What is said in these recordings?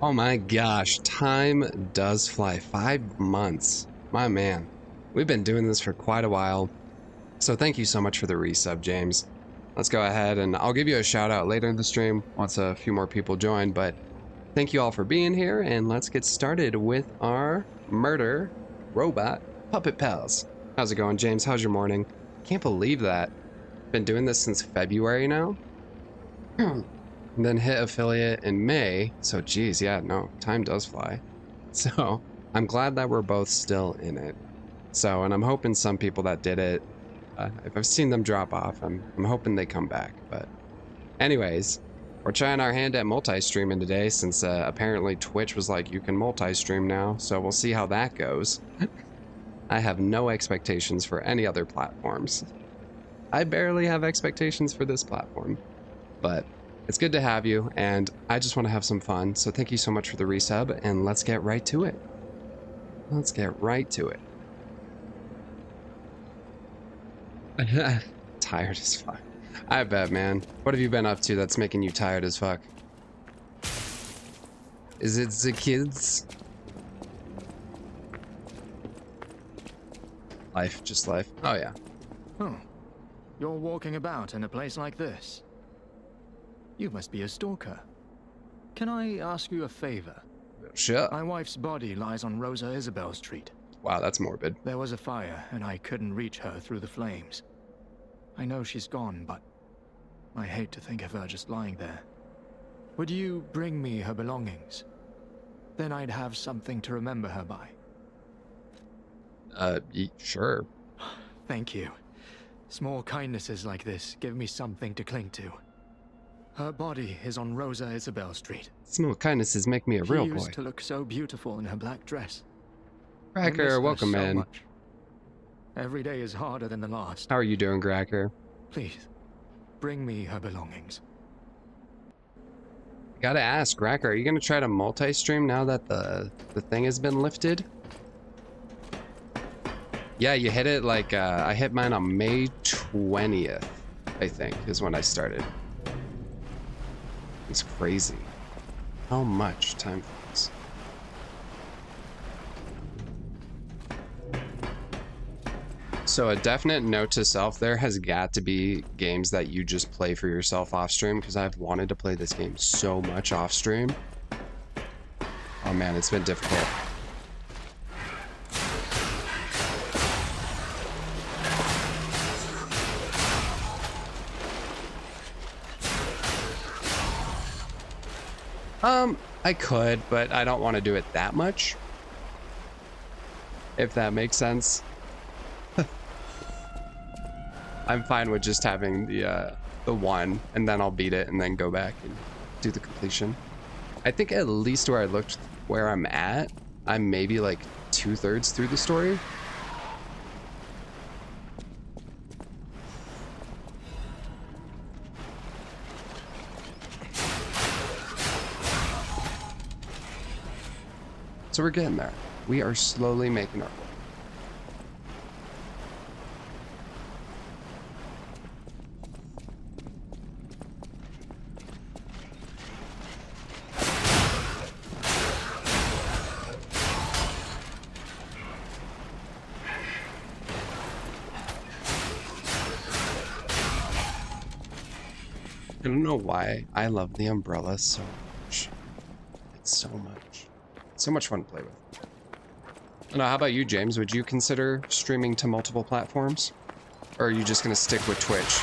Oh my gosh, time does fly. Five months. My man. We've been doing this for quite a while. So thank you so much for the resub, James. Let's go ahead and I'll give you a shout out later in the stream once a few more people join, but thank you all for being here and let's get started with our murder robot puppet pals. How's it going, James? How's your morning? Can't believe that. Been doing this since February now. and then hit affiliate in May. So, geez, yeah, no, time does fly. So, I'm glad that we're both still in it. So, and I'm hoping some people that did it, uh, if I've seen them drop off, I'm, I'm hoping they come back. But, anyways, we're trying our hand at multi-streaming today since uh, apparently Twitch was like, you can multi-stream now. So, we'll see how that goes. I have no expectations for any other platforms. I barely have expectations for this platform. But it's good to have you, and I just want to have some fun. So thank you so much for the resub, and let's get right to it. Let's get right to it. tired as fuck. I bet, man. What have you been up to that's making you tired as fuck? Is it the kids? Life, just life. Oh yeah. Oh, you're walking about in a place like this. You must be a stalker. Can I ask you a favor? Sure. My wife's body lies on Rosa Isabel Street. Wow, that's morbid. There was a fire, and I couldn't reach her through the flames. I know she's gone, but I hate to think of her just lying there. Would you bring me her belongings? Then I'd have something to remember her by. Uh, sure. Thank you. Small kindnesses like this give me something to cling to. Her body is on Rosa Isabel Street. Small kindnesses make me a She real used boy. to look so beautiful in her black dress. Cracker, welcome, so man. much. Every day is harder than the last. How are you doing, Cracker? Please, bring me her belongings. Gotta ask, Cracker, are you gonna try to multi-stream now that the the thing has been lifted? Yeah, you hit it like uh, I hit mine on May 20th, I think, is when I started. It's crazy. How much time flies. So a definite note to self there has got to be games that you just play for yourself off stream because I've wanted to play this game so much off stream. Oh man, it's been difficult. Um, I could, but I don't want to do it that much. If that makes sense. I'm fine with just having the uh, the one, and then I'll beat it, and then go back and do the completion. I think at least where I looked, where I'm at, I'm maybe like two thirds through the story. So we're getting there. We are slowly making our way. I don't know why I love the umbrella so much. It's so much. So much fun to play with. Now, how about you, James? Would you consider streaming to multiple platforms? Or are you just gonna stick with Twitch?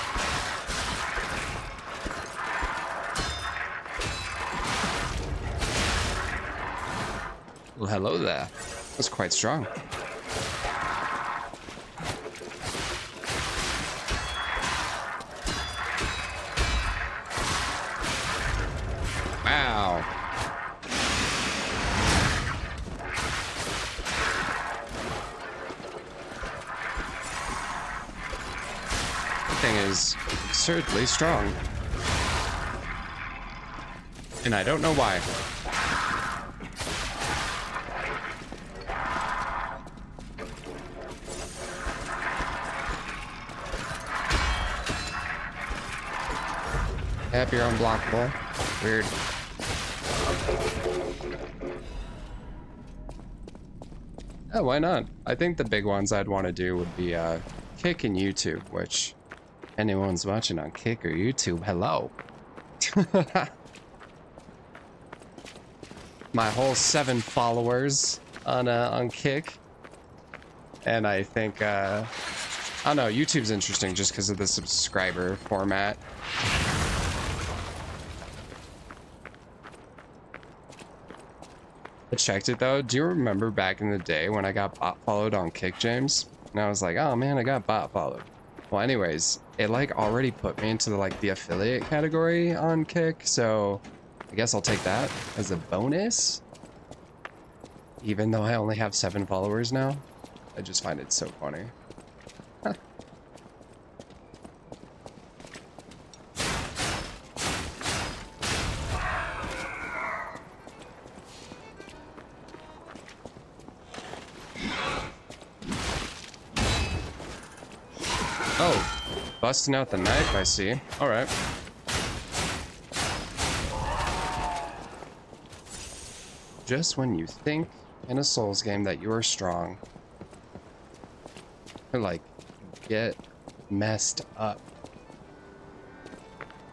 Well, hello there. That's quite strong. absurdly strong. And I don't know why. Tap your unblockable. Weird. Yeah, why not? I think the big ones I'd want to do would be uh, Kick YouTube, which anyone's watching on Kick or YouTube, hello. My whole seven followers on uh, on Kick, and I think uh, I don't know. YouTube's interesting just because of the subscriber format. I checked it though. Do you remember back in the day when I got bot followed on Kick, James? And I was like, oh man, I got bot followed. Well, anyways, it like already put me into the, like the affiliate category on Kick, so I guess I'll take that as a bonus. Even though I only have seven followers now, I just find it so funny. Busting out the knife, I see. Alright. Just when you think in a Souls game that you are strong, you like, get messed up.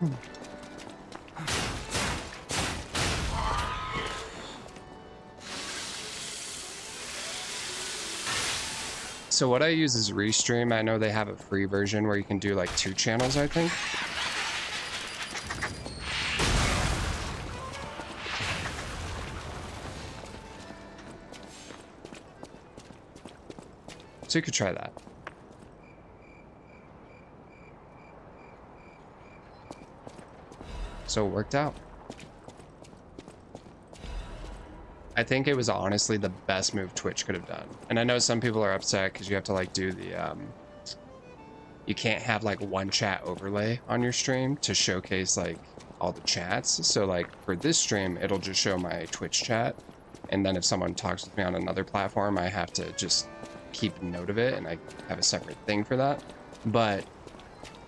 Hmm. So what I use is Restream. I know they have a free version where you can do like two channels, I think. So you could try that. So it worked out. I think it was honestly the best move Twitch could have done. And I know some people are upset because you have to like do the, um, you can't have like one chat overlay on your stream to showcase like all the chats. So like for this stream, it'll just show my Twitch chat. And then if someone talks with me on another platform, I have to just keep note of it and I have a separate thing for that. But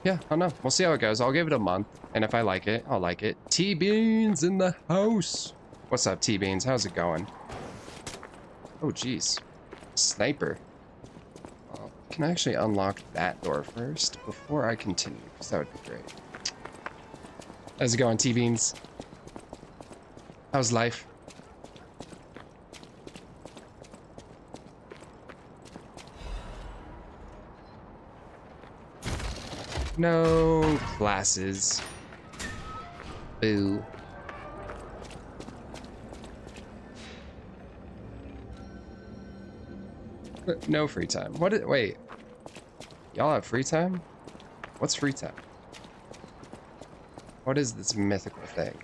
yeah, I don't know. We'll see how it goes. I'll give it a month. And if I like it, I'll like it. T-Beans in the house. What's up, T-Beans? How's it going? Oh, jeez. Sniper. Well, can I actually unlock that door first before I continue? Because that would be great. How's it going, T-Beans? How's life? No classes. Boo. No free time. What? Is, wait. Y'all have free time? What's free time? What is this mythical thing?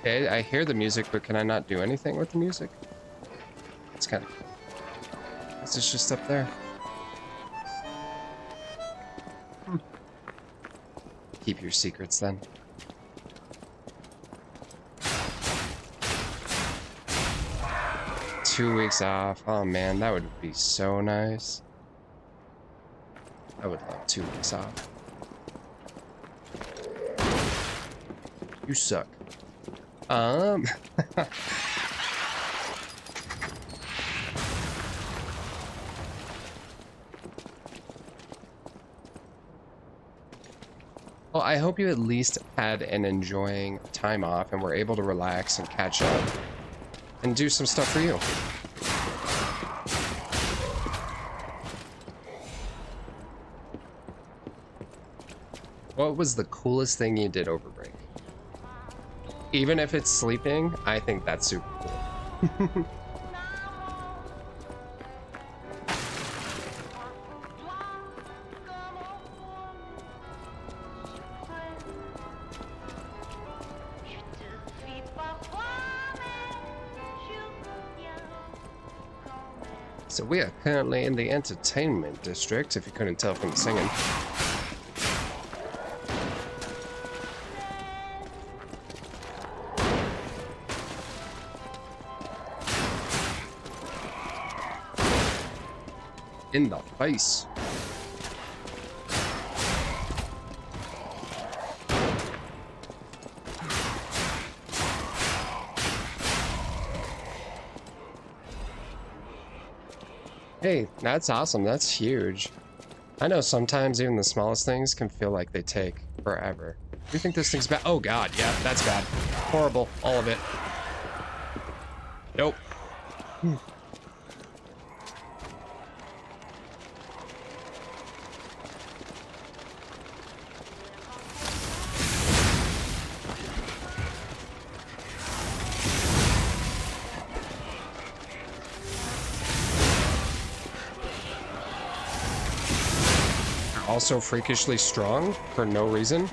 Okay, I hear the music, but can I not do anything with the music? Kind of. This is just up there. Hmm. Keep your secrets then. Two weeks off. Oh man, that would be so nice. I would love two weeks off. You suck. Um. I hope you at least had an enjoying time off and were able to relax and catch up and do some stuff for you. What was the coolest thing you did over break? Even if it's sleeping, I think that's super cool. So we are currently in the entertainment district, if you couldn't tell from the singing. In the face. That's awesome. That's huge. I know sometimes even the smallest things can feel like they take forever. You think this thing's bad? Oh god, yeah, that's bad. Horrible, all of it. Nope. Hmm. Also freakishly strong for no reason.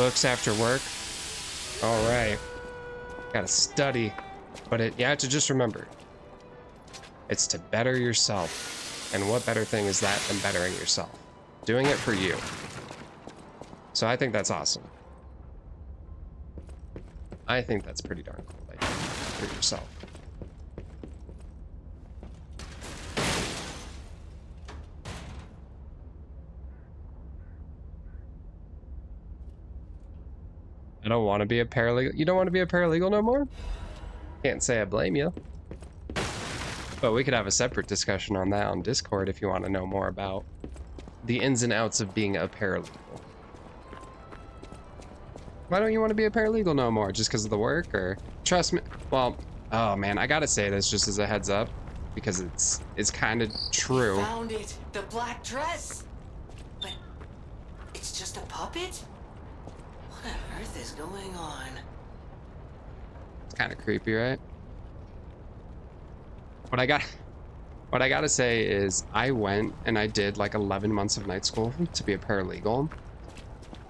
Books after work. All right. Gotta study. But it, you have to just remember, it's to better yourself. And what better thing is that than bettering yourself? Doing it for you. So I think that's awesome. I think that's pretty darn cool. Like, for yourself. Don't want to be a paralegal. You don't want to be a paralegal no more? Can't say I blame you. But we could have a separate discussion on that on Discord if you want to know more about the ins and outs of being a paralegal. Why don't you want to be a paralegal no more? Just because of the work or trust me? Well, oh man, I gotta say this just as a heads up because it's it's kind of true. Found it, the black dress. But it's just a puppet. What on earth is going on? It's kind of creepy, right? What I got, what I gotta say is, I went and I did like 11 months of night school to be a paralegal.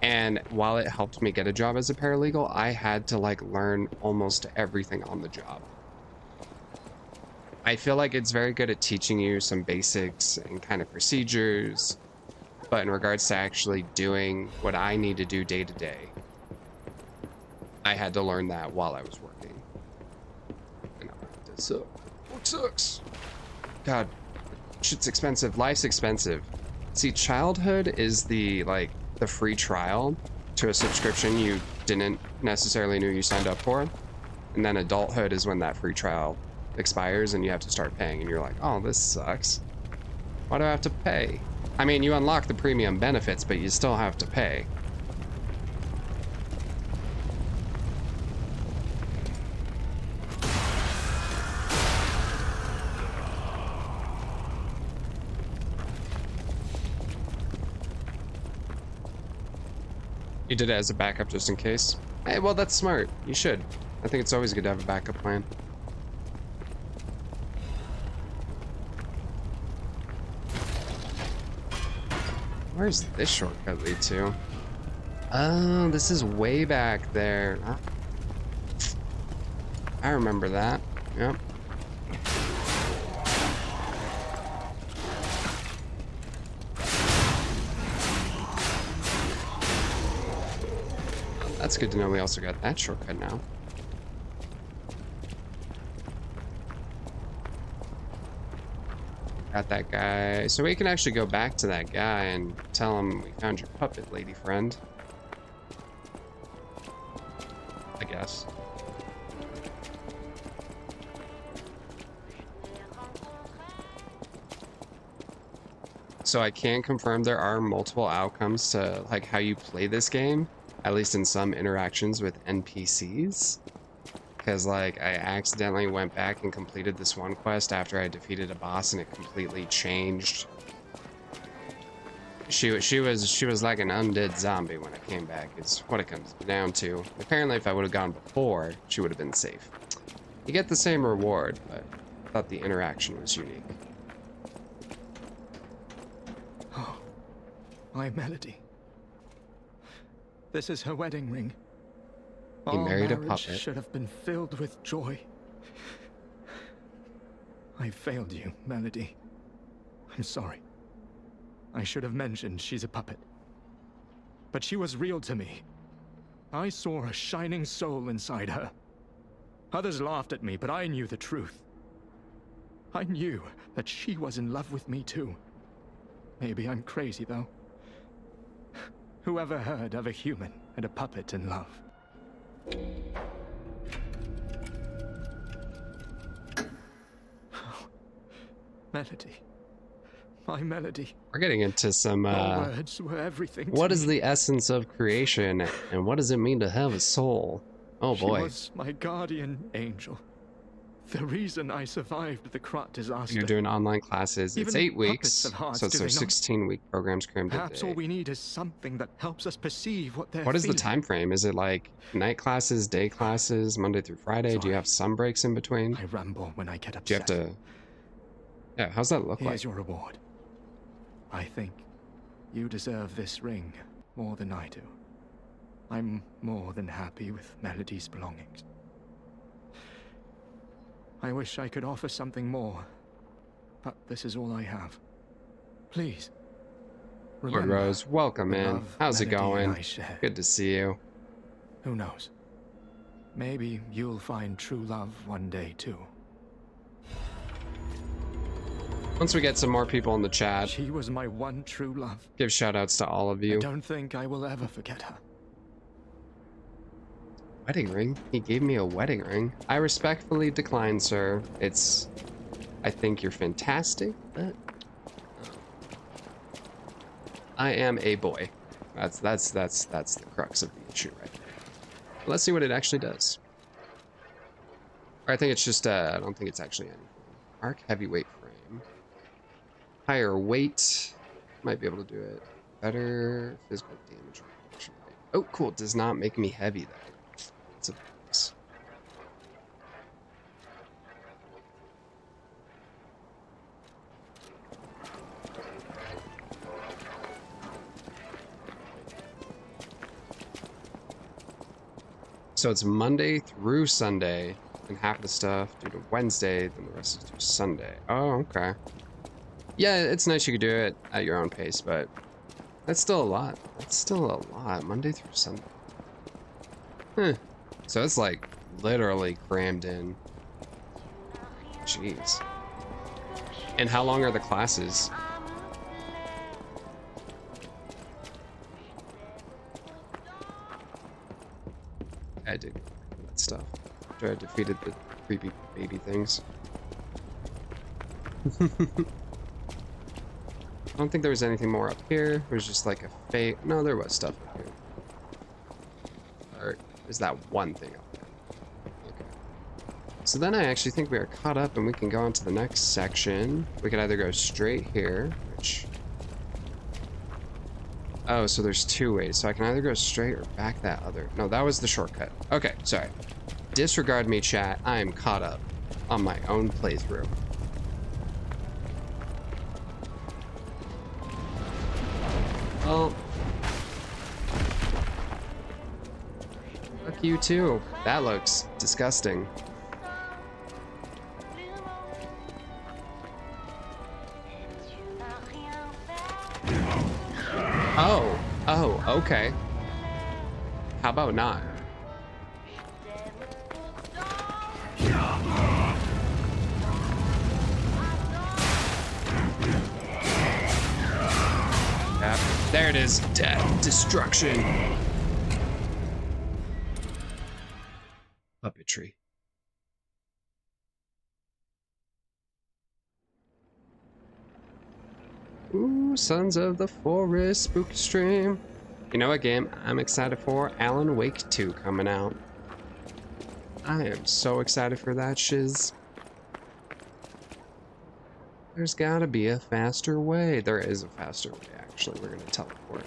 And while it helped me get a job as a paralegal, I had to like learn almost everything on the job. I feel like it's very good at teaching you some basics and kind of procedures, but in regards to actually doing what I need to do day to day, I had to learn that while I was working. And I so work sucks. God, shit's expensive. Life's expensive. See, childhood is the like the free trial to a subscription you didn't necessarily knew you signed up for. And then adulthood is when that free trial expires and you have to start paying and you're like, oh, this sucks. Why do I have to pay? I mean, you unlock the premium benefits, but you still have to pay. You did it as a backup just in case. Hey, well, that's smart. You should. I think it's always good to have a backup plan. Where's this shortcut lead to? Oh, this is way back there. I remember that. Yep. That's good to know we also got that shortcut now. Got that guy. So we can actually go back to that guy and tell him we found your puppet, lady friend. I guess. So I can confirm there are multiple outcomes to like how you play this game at least in some interactions with NPCs. Because, like, I accidentally went back and completed this one quest after I defeated a boss and it completely changed she she was she was like an undead zombie when I came back. is what it comes down to. Apparently, if I would have gone before, she would have been safe. You get the same reward, but I thought the interaction was unique. Oh, my Melody. This is her wedding ring. He Our married a puppet. should have been filled with joy. I failed you, Melody. I'm sorry. I should have mentioned she's a puppet. But she was real to me. I saw a shining soul inside her. Others laughed at me, but I knew the truth. I knew that she was in love with me too. Maybe I'm crazy, though. Whoever heard of a human and a puppet in love? Melody. My melody. We're getting into some. Uh, words were everything what is me. the essence of creation, and what does it mean to have a soul? Oh She boy, was my guardian angel. The reason I survived the Krat disaster. you're doing online classes. It's eight weeks, so it's their 16 week programs crammed Perhaps all we need is something that helps us perceive what they're What is the time frame? Is it like night classes, day classes, Monday through Friday? Do you have some breaks in between? I ramble when I get upset. Do you have to? Yeah, how's that look Here's like? your reward. I think you deserve this ring more than I do. I'm more than happy with Melody's belongings. I wish I could offer something more, but this is all I have. Please. Lord Rose, welcome in. How's it going? Good to see you. Who knows? Maybe you'll find true love one day too. Once we get some more people in the chat, She was my one true love. give shout outs to all of you. I you. don't think I will ever forget her. Wedding ring? He gave me a wedding ring. I respectfully decline, sir. It's. I think you're fantastic, but. I am a boy. That's that's that's that's the crux of the issue, right? there. Let's see what it actually does. I think it's just. Uh, I don't think it's actually anything. Arc heavyweight frame. Higher weight. Might be able to do it. Better physical damage. Oh, cool. Does not make me heavy though. It's a bonus. So it's Monday through Sunday, and half of the stuff due to Wednesday, then the rest is due Sunday. Oh, okay. Yeah, it's nice you could do it at your own pace, but that's still a lot. That's still a lot. Monday through Sunday. Huh. So it's like literally crammed in. Jeez. And how long are the classes? I did that stuff. After I defeated the creepy baby things. I don't think there was anything more up here. There was just like a fate. No, there was stuff up here. Is that one thing? Okay. So then I actually think we are caught up and we can go on to the next section. We could either go straight here, which... Oh, so there's two ways. So I can either go straight or back that other. No, that was the shortcut. Okay, sorry. Disregard me, chat. I am caught up on my own playthrough. You too. That looks disgusting. Oh, oh, okay. How about not? Yep, there it is. Death, destruction. Sons of the Forest, Spooky Stream. You know what game I'm excited for? Alan Wake 2 coming out. I am so excited for that shiz. There's gotta be a faster way. There is a faster way, actually. We're gonna teleport.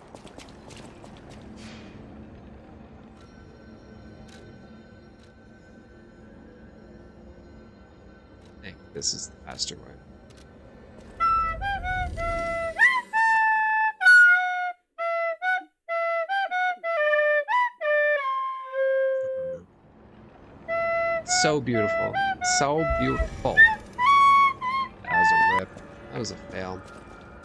I think this is the faster way. So beautiful. So beautiful. That was a rip. That was a fail.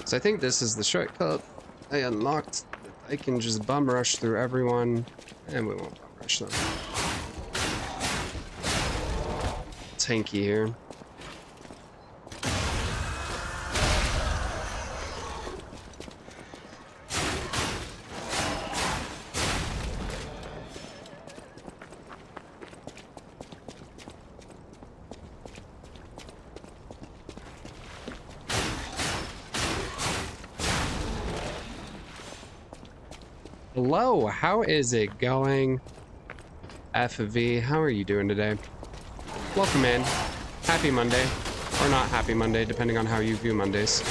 So I think this is the shortcut I unlocked. I can just bum rush through everyone, and we won't bum rush them. Tanky here. Hello, how is it going? FV, how are you doing today? Welcome in. Happy Monday. Or not happy Monday, depending on how you view Mondays.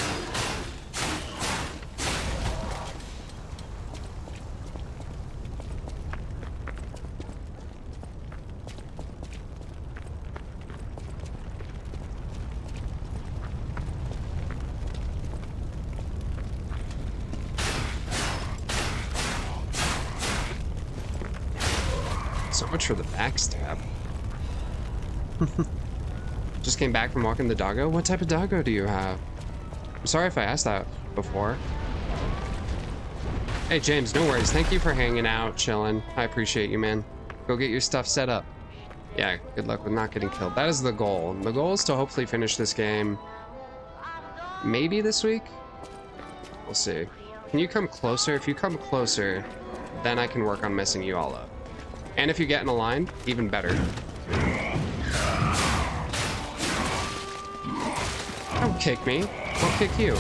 So much for the backstab. Just came back from walking the doggo? What type of doggo do you have? I'm sorry if I asked that before. Hey, James, no worries. Thank you for hanging out, chilling. I appreciate you, man. Go get your stuff set up. Yeah, good luck with not getting killed. That is the goal. The goal is to hopefully finish this game maybe this week? We'll see. Can you come closer? If you come closer, then I can work on messing you all up. And if you get in a line, even better. Kick me. I'll kick you.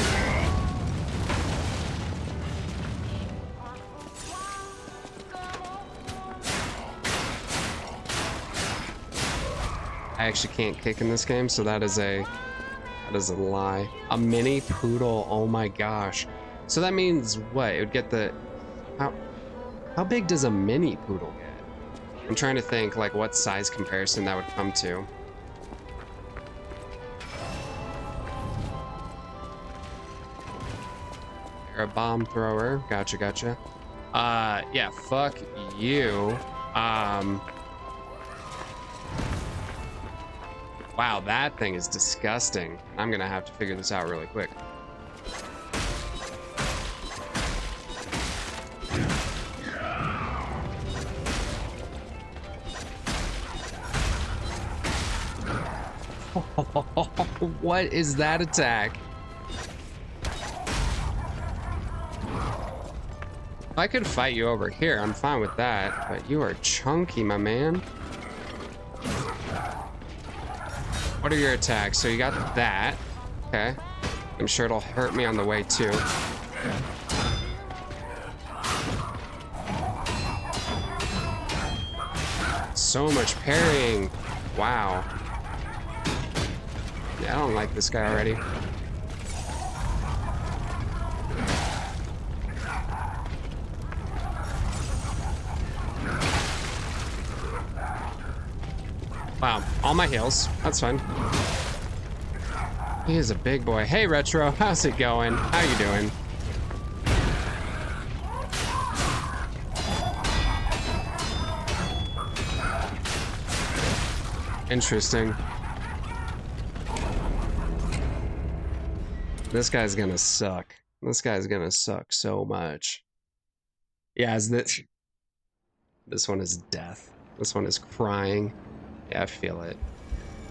I actually can't kick in this game, so that is a that is a lie. A mini poodle. Oh my gosh. So that means what? It would get the how how big does a mini poodle get? I'm trying to think like what size comparison that would come to. You're a bomb thrower. Gotcha, gotcha. Uh, yeah, fuck you. Um, wow, that thing is disgusting. I'm gonna have to figure this out really quick. what is that attack? I could fight you over here, I'm fine with that. But you are chunky, my man. What are your attacks? So you got that. Okay. I'm sure it'll hurt me on the way too. So much parrying. Wow. Yeah, I don't like this guy already. Wow, all my heals. That's fine. He is a big boy. Hey, Retro, how's it going? How you doing? Interesting. This guy's gonna suck. This guy's gonna suck so much. Yeah, is this this one is death. This one is crying. Yeah, I feel it.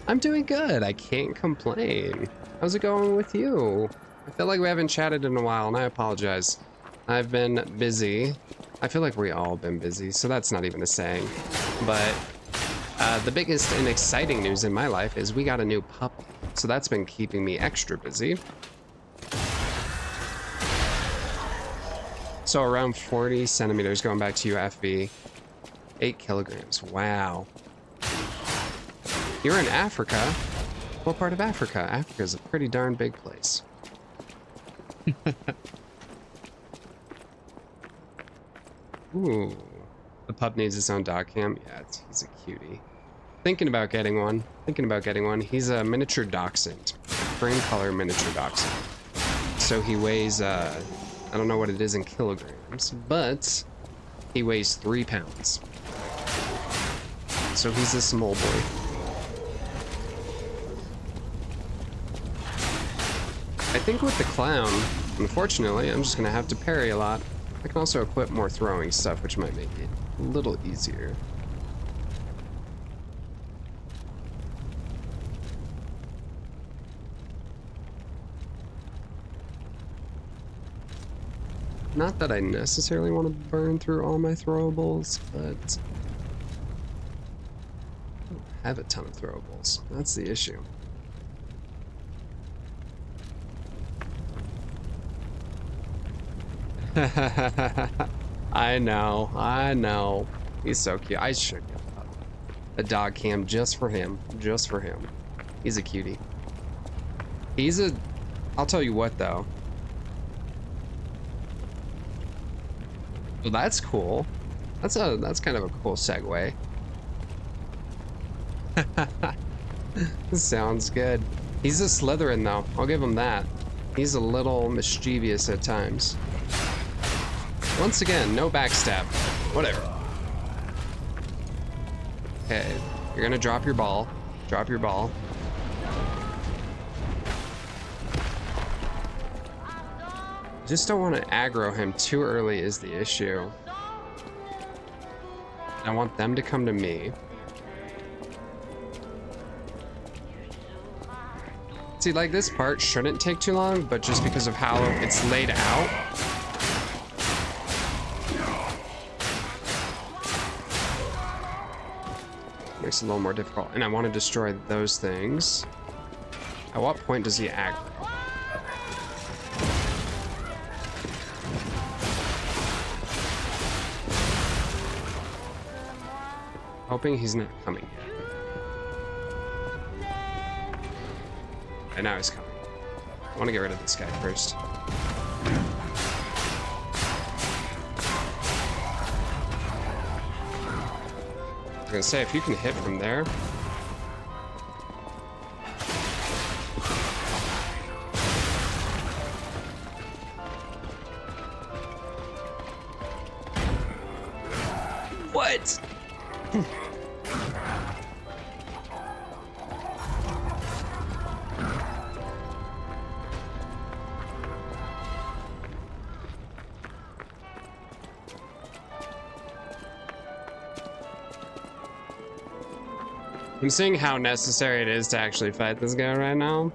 I'm doing good. I can't complain. How's it going with you? I feel like we haven't chatted in a while, and I apologize. I've been busy. I feel like we all been busy, so that's not even a saying. But uh, the biggest and exciting news in my life is we got a new puppy. So that's been keeping me extra busy. So around 40 centimeters, going back to you, FB. 8 kilograms. Wow. You're in Africa. What part of Africa? Africa is a pretty darn big place. Ooh. The pup needs his own dog cam. Yeah, it's, he's a cutie. Thinking about getting one. Thinking about getting one. He's a miniature dachshund. Cream color miniature dachshund. So he weighs, uh, I don't know what it is in kilograms, but he weighs three pounds. So he's a small boy. Think with the clown, unfortunately, I'm just gonna have to parry a lot. I can also equip more throwing stuff, which might make it a little easier. Not that I necessarily want to burn through all my throwables, but I don't have a ton of throwables. That's the issue. I know, I know. He's so cute. I should get a dog cam just for him. Just for him. He's a cutie. He's a... I'll tell you what, though. Well, that's cool. That's a that's kind of a cool segue. Sounds good. He's a Slytherin, though. I'll give him that. He's a little mischievous at times. Once again, no backstab. Whatever. Okay, you're gonna drop your ball. Drop your ball. Just don't want to aggro him too early is the issue. I want them to come to me. See, like this part shouldn't take too long, but just because of how it's laid out, makes it a little more difficult. And I want to destroy those things. At what point does he act? Hoping he's not coming yet. And now he's coming. I want to get rid of this guy first. I was gonna say, if you can hit from there. I'm seeing how necessary it is to actually fight this guy right now,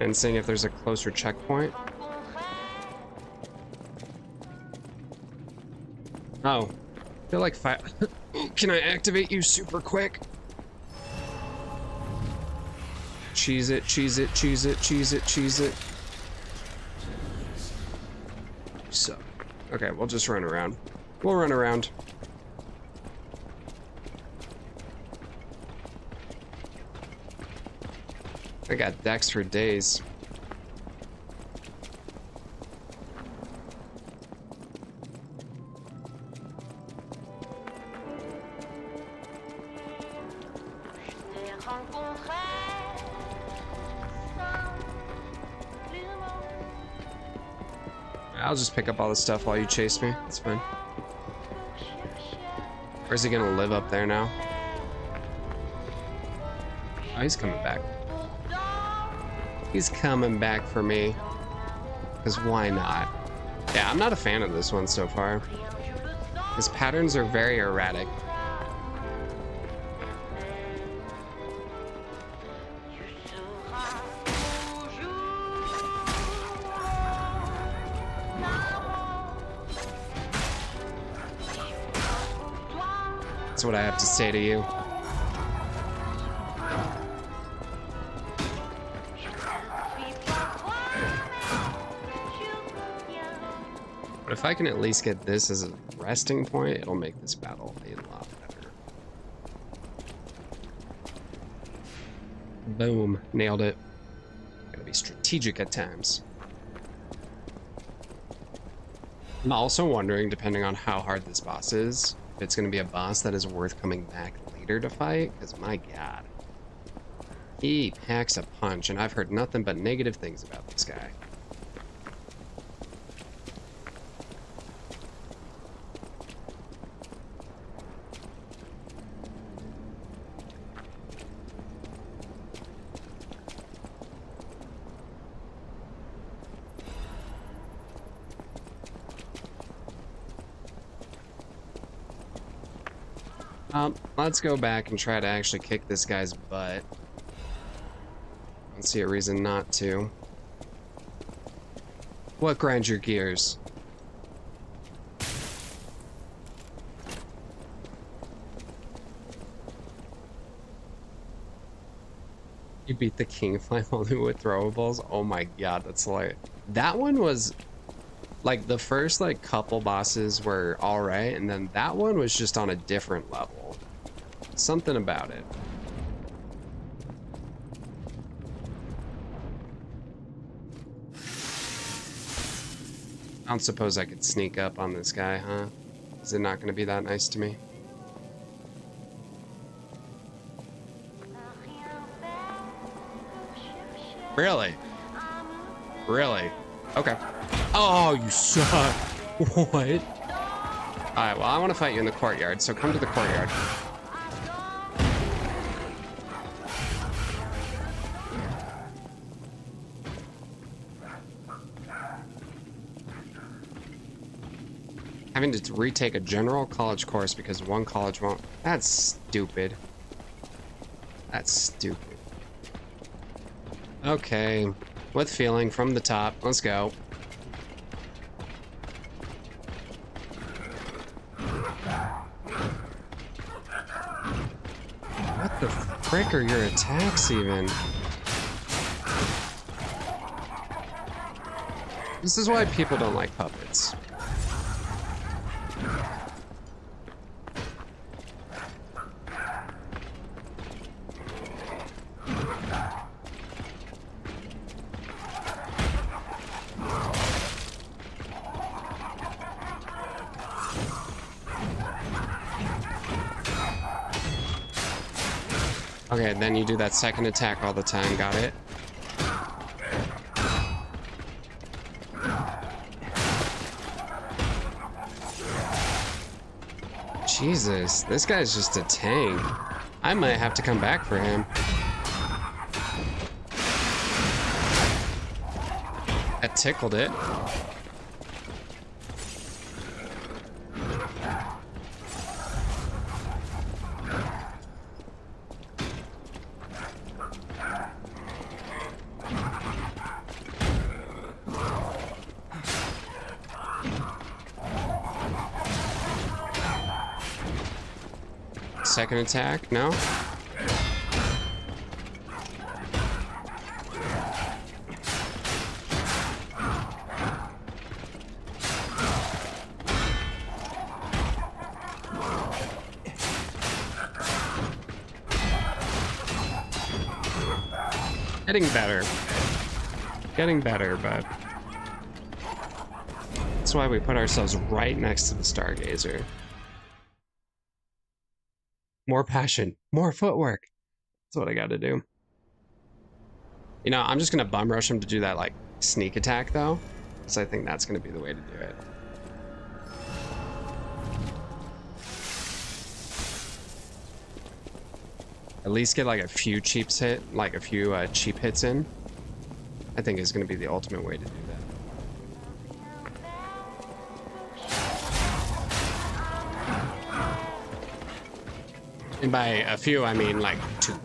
and seeing if there's a closer checkpoint. Oh, I feel like fight. Can I activate you super quick? Cheese it, cheese it, cheese it, cheese it, cheese it. So, okay, we'll just run around. We'll run around. I got decks for days. I'll just pick up all the stuff while you chase me. It's fine. Or is he gonna live up there now? Oh, he's coming back. He's coming back for me. Because why not? Yeah, I'm not a fan of this one so far. His patterns are very erratic. That's what I have to say to you. If I can at least get this as a resting point, it'll make this battle a lot better. Boom. Nailed it. Gotta be strategic at times. I'm also wondering, depending on how hard this boss is, if it's going to be a boss that is worth coming back later to fight, because my god. He packs a punch, and I've heard nothing but negative things about this guy. Um, let's go back and try to actually kick this guy's butt. I don't see a reason not to. What grinds your gears? You beat the king fly only with throwables? Oh my god, that's like... That one was... Like, the first, like, couple bosses were alright, and then that one was just on a different level. Something about it. I don't suppose I could sneak up on this guy, huh? Is it not going to be that nice to me? Really? Really? Okay. Oh, you suck. What? Alright, well, I want to fight you in the courtyard, so come to the courtyard. Having to retake a general college course because one college won't... That's stupid. That's stupid. Okay. With feeling from the top. Let's go. What the frick are your attacks even? This is why people don't like puppets. Okay, then you do that second attack all the time, got it? Jesus, this guy's just a tank. I might have to come back for him. That tickled it. Second attack, no? Getting better. Getting better, but... That's why we put ourselves right next to the Stargazer. More passion, more footwork. That's what I got to do. You know, I'm just going to bum rush him to do that, like, sneak attack, though. So I think that's going to be the way to do it. At least get, like, a few cheaps hit, like, a few uh, cheap hits in. I think is going to be the ultimate way to do And by a few, I mean like two.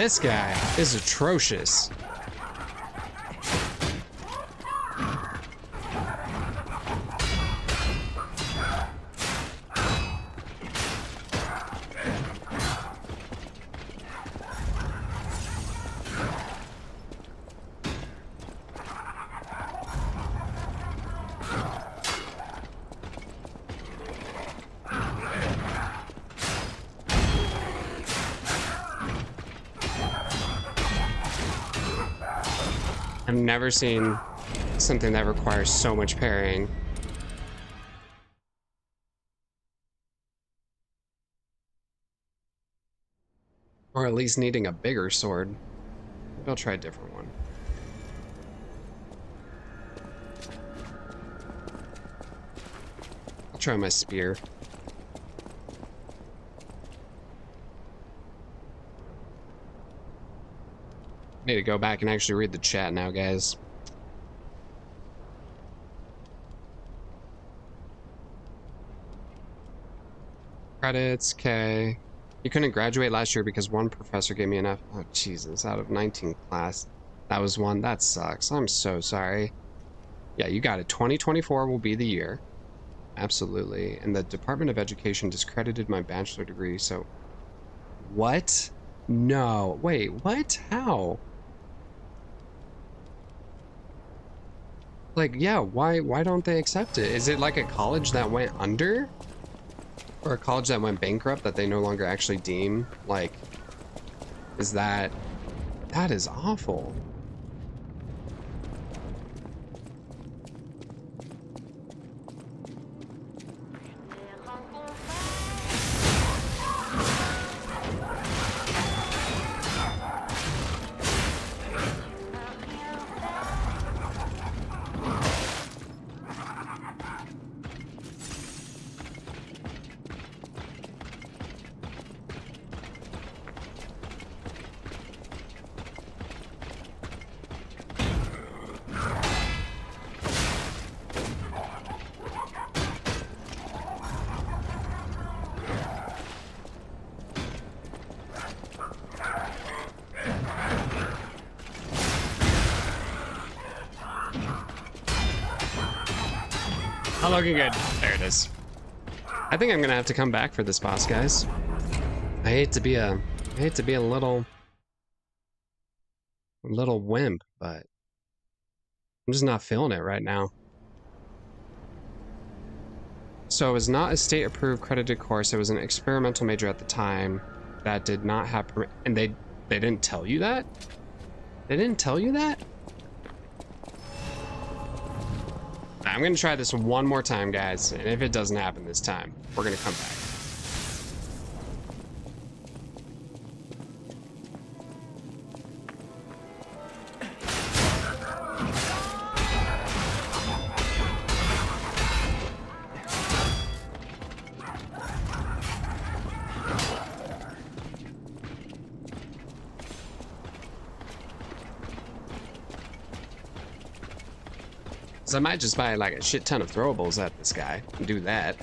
This guy is atrocious. I've seen something that requires so much parrying. Or at least needing a bigger sword. I'll try a different one. I'll try my spear. Need to go back and actually read the chat now, guys. Credits, K. You couldn't graduate last year because one professor gave me F. Oh, Jesus, out of 19 class. That was one. That sucks. I'm so sorry. Yeah, you got it. 2024 will be the year. Absolutely. And the Department of Education discredited my bachelor degree, so... What? No. Wait, what? How? Like, yeah, why why don't they accept it? Is it like a college that went under? Or a college that went bankrupt that they no longer actually deem? Like, is that... That is awful. Not looking good. There it is. I think I'm gonna have to come back for this boss, guys. I hate to be a, I hate to be a little, little wimp, but I'm just not feeling it right now. So it was not a state-approved credited course. It was an experimental major at the time that did not have and they they didn't tell you that. They didn't tell you that. I'm gonna try this one more time, guys, and if it doesn't happen this time, we're gonna come back. I might just buy like a shit ton of throwables at this guy and do that.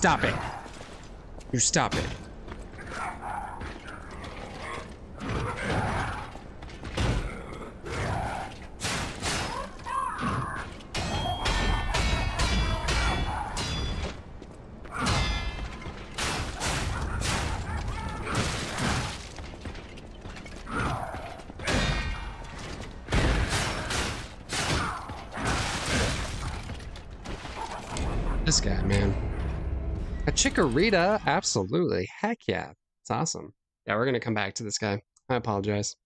Stop it. You stop it. This guy, man. A chikorita? Absolutely. Heck yeah. It's awesome. Yeah, we're gonna come back to this guy. I apologize.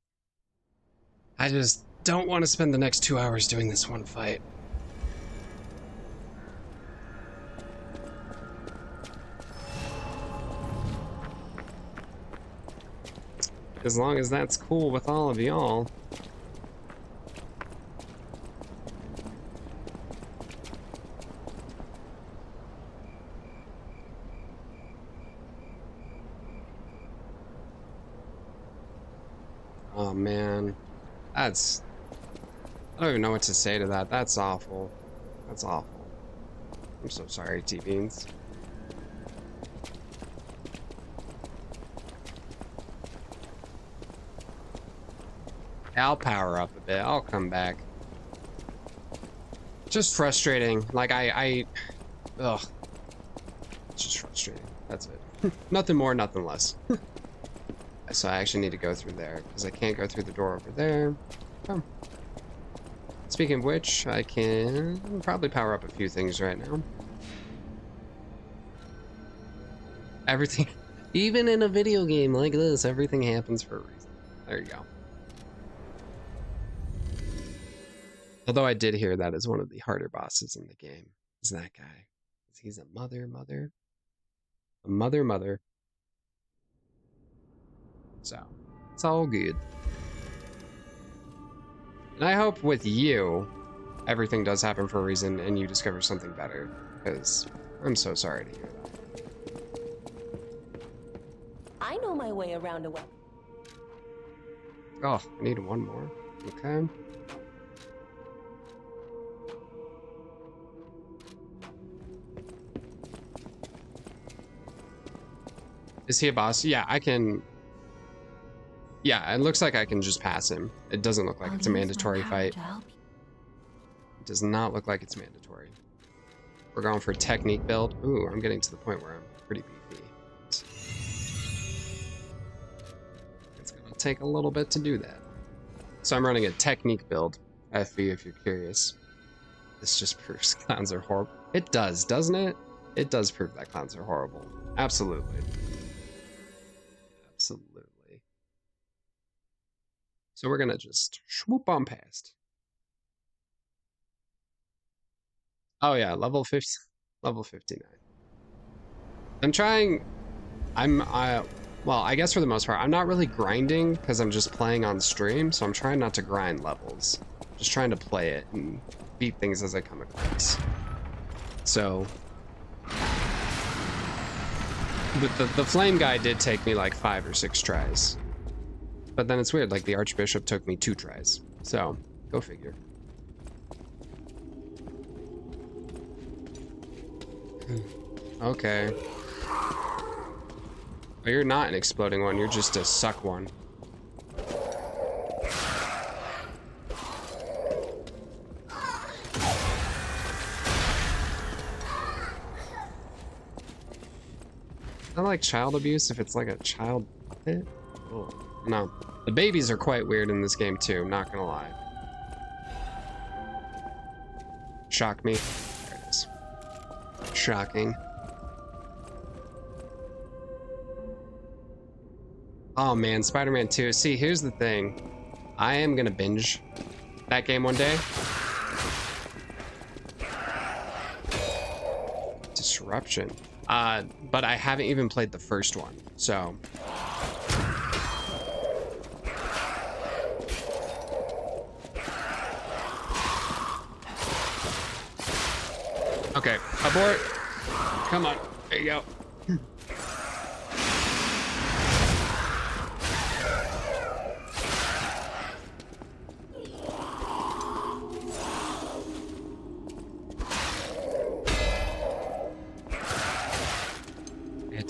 I just don't want to spend the next two hours doing this one fight. As long as that's cool with all of y'all. Oh man, that's. I don't even know what to say to that. That's awful. That's awful. I'm so sorry, T Beans. I'll power up a bit. I'll come back. Just frustrating. Like I, I, ugh. It's just frustrating. That's it. nothing more, nothing less. So I actually need to go through there because I can't go through the door over there. Speaking of which, I can probably power up a few things right now. Everything, even in a video game like this, everything happens for a reason. There you go. Although I did hear that is one of the harder bosses in the game. Is that guy? He's a mother, mother, a mother, mother. So, it's all good. And I hope with you, everything does happen for a reason and you discover something better. Because I'm so sorry to hear that. I know my way around a web. Oh, I need one more. Okay. Is he a boss? Yeah, I can yeah, it looks like I can just pass him. It doesn't look like I'll it's a mandatory fight. to help you. It does not look like it's mandatory. We're going for a technique build. Ooh, I'm getting to the point where I'm pretty beefy. It's gonna take a little bit to do that. So I'm running a technique build, FB if you're curious. This just proves clowns are horrible. It does, doesn't it? It does prove that clowns are horrible. Absolutely. So we're gonna just swoop on past. Oh yeah, level 50, level 59. I'm trying, I'm, I, well, I guess for the most part, I'm not really grinding because I'm just playing on stream, so I'm trying not to grind levels. Just trying to play it and beat things as I come across. So, but the, the flame guy did take me like five or six tries. But then it's weird, like the Archbishop took me two tries. So, go figure. Hmm. okay. Well, you're not an exploding one, you're just a suck one. That like child abuse if it's like a child puppet? Oh, no. The babies are quite weird in this game too, I'm not gonna lie. Shock me. There it is. Shocking. Oh man, Spider-Man 2. See, here's the thing. I am gonna binge that game one day. Disruption. Uh, but I haven't even played the first one, so Okay, abort. Come on. There you go.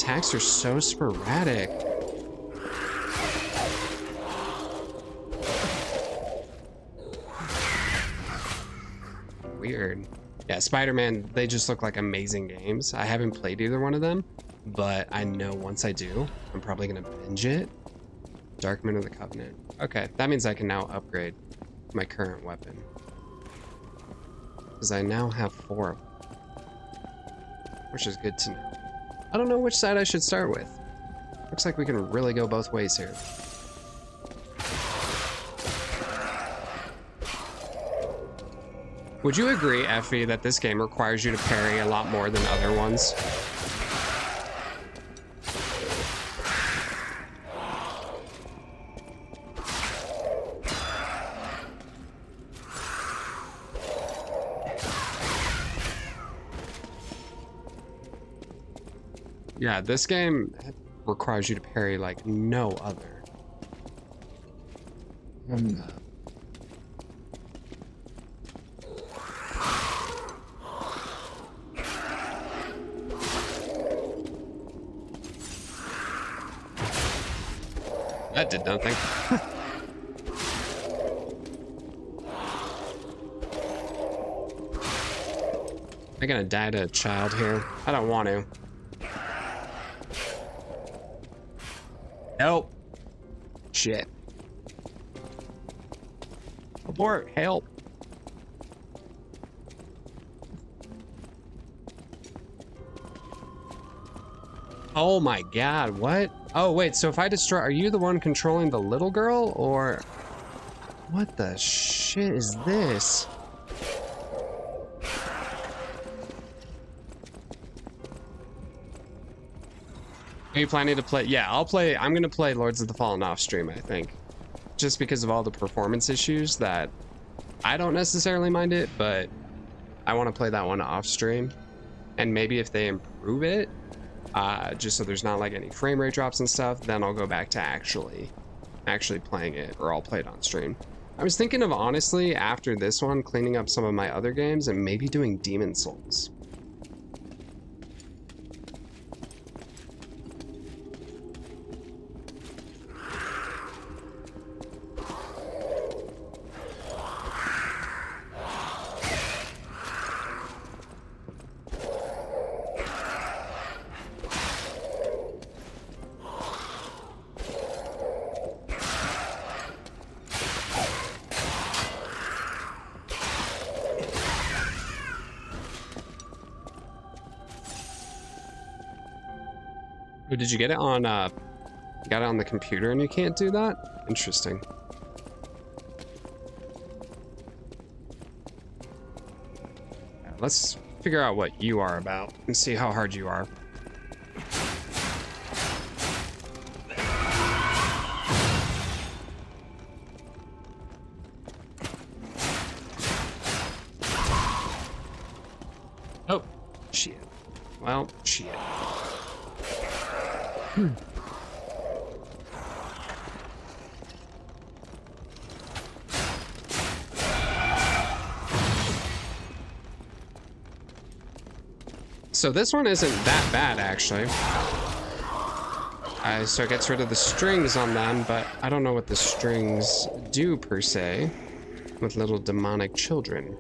attacks are so sporadic. Weird. Yeah, Spider-Man, they just look like amazing games. I haven't played either one of them, but I know once I do, I'm probably gonna binge it. Darkman of the Covenant. Okay, that means I can now upgrade my current weapon. Because I now have four. Which is good to know. I don't know which side I should start with. Looks like we can really go both ways here. Would you agree, Effie, that this game requires you to parry a lot more than other ones? Yeah, this game requires you to parry like no other. Um, That did nothing. Am I gonna die to a child here? I don't want to. Nope. Shit. Abort, help. Oh my god, what? Oh wait, so if I destroy, are you the one controlling the little girl or? What the shit is this? Are you planning to play? Yeah, I'll play. I'm gonna play Lords of the Fallen off stream. I think, just because of all the performance issues that I don't necessarily mind it, but I want to play that one off stream, and maybe if they improve it, uh, just so there's not like any frame rate drops and stuff, then I'll go back to actually, actually playing it, or I'll play it on stream. I was thinking of honestly after this one, cleaning up some of my other games and maybe doing Demon's Souls. Did you get it on, uh, you got it on the computer and you can't do that? Interesting. Let's figure out what you are about and see how hard you are. So this one isn't that bad, actually. Uh, so it gets rid of the strings on them, but I don't know what the strings do, per se, with little demonic children.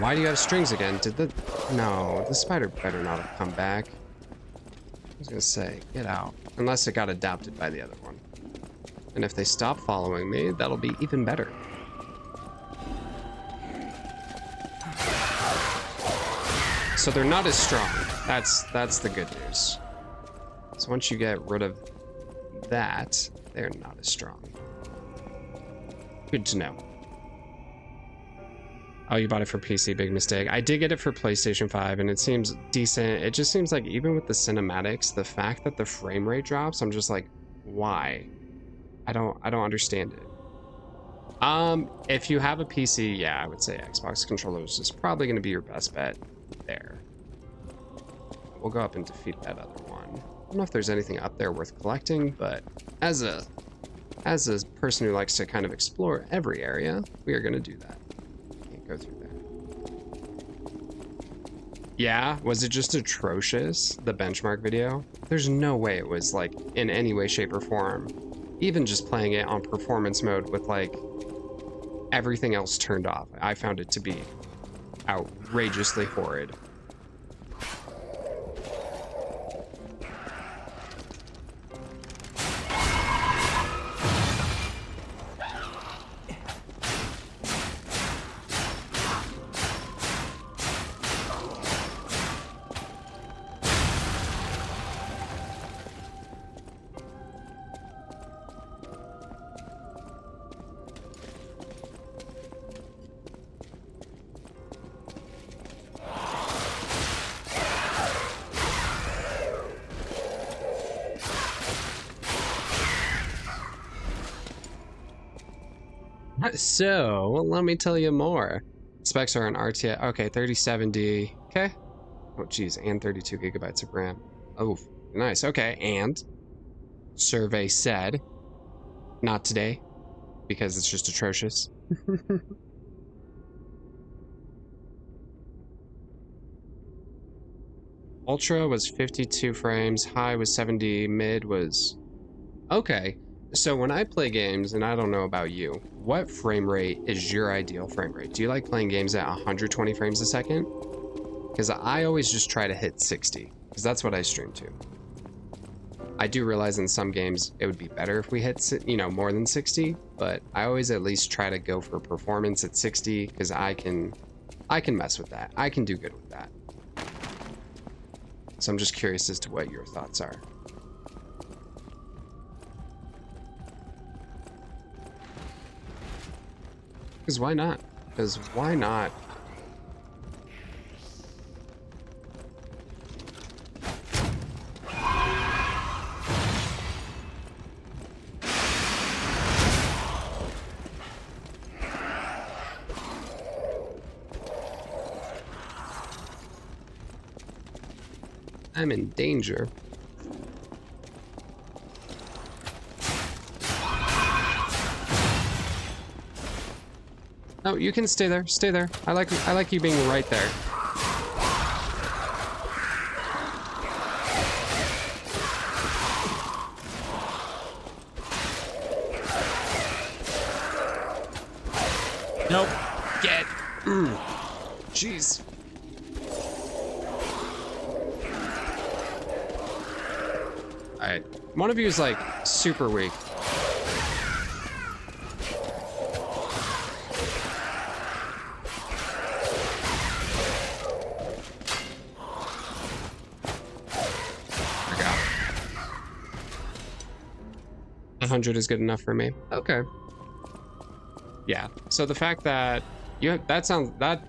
Why do you have strings again? Did the... No, the spider better not have come back. I was gonna say, get out. Unless it got adopted by the other one. And if they stop following me, that'll be even better. So they're not as strong. That's that's the good news. So once you get rid of that, they're not as strong. Good to know. Oh, you bought it for PC, big mistake. I did get it for PlayStation 5 and it seems decent. It just seems like even with the cinematics, the fact that the frame rate drops, I'm just like, why? I don't I don't understand it. Um, if you have a PC, yeah, I would say Xbox controllers is probably going to be your best bet there. We'll go up and defeat that other one. I don't know if there's anything up there worth collecting, but as a as a person who likes to kind of explore every area, we are going to do that. Go through. Yeah, was it just atrocious, the benchmark video? There's no way it was like in any way, shape, or form. Even just playing it on performance mode with like everything else turned off, I found it to be outrageously horrid. So, let me tell you more. Specs are an RTX, okay, 3070, okay. Oh, geez, and 32 gigabytes of RAM. Oh, nice, okay, and survey said, not today, because it's just atrocious. Ultra was 52 frames, high was 70, mid was... Okay, so when I play games, and I don't know about you, what frame rate is your ideal frame rate? Do you like playing games at 120 frames a second? Because I always just try to hit 60, because that's what I stream to. I do realize in some games it would be better if we hit, you know, more than 60, but I always at least try to go for performance at 60 because I can, I can mess with that. I can do good with that. So I'm just curious as to what your thoughts are. Because why not? Because why not? I'm in danger. No, you can stay there. Stay there. I like I like you being right there. Nope. Get. Mm. Jeez. Alright. One of you is like super weak. Hundred is good enough for me. Okay. Yeah. So the fact that you have, that sounds that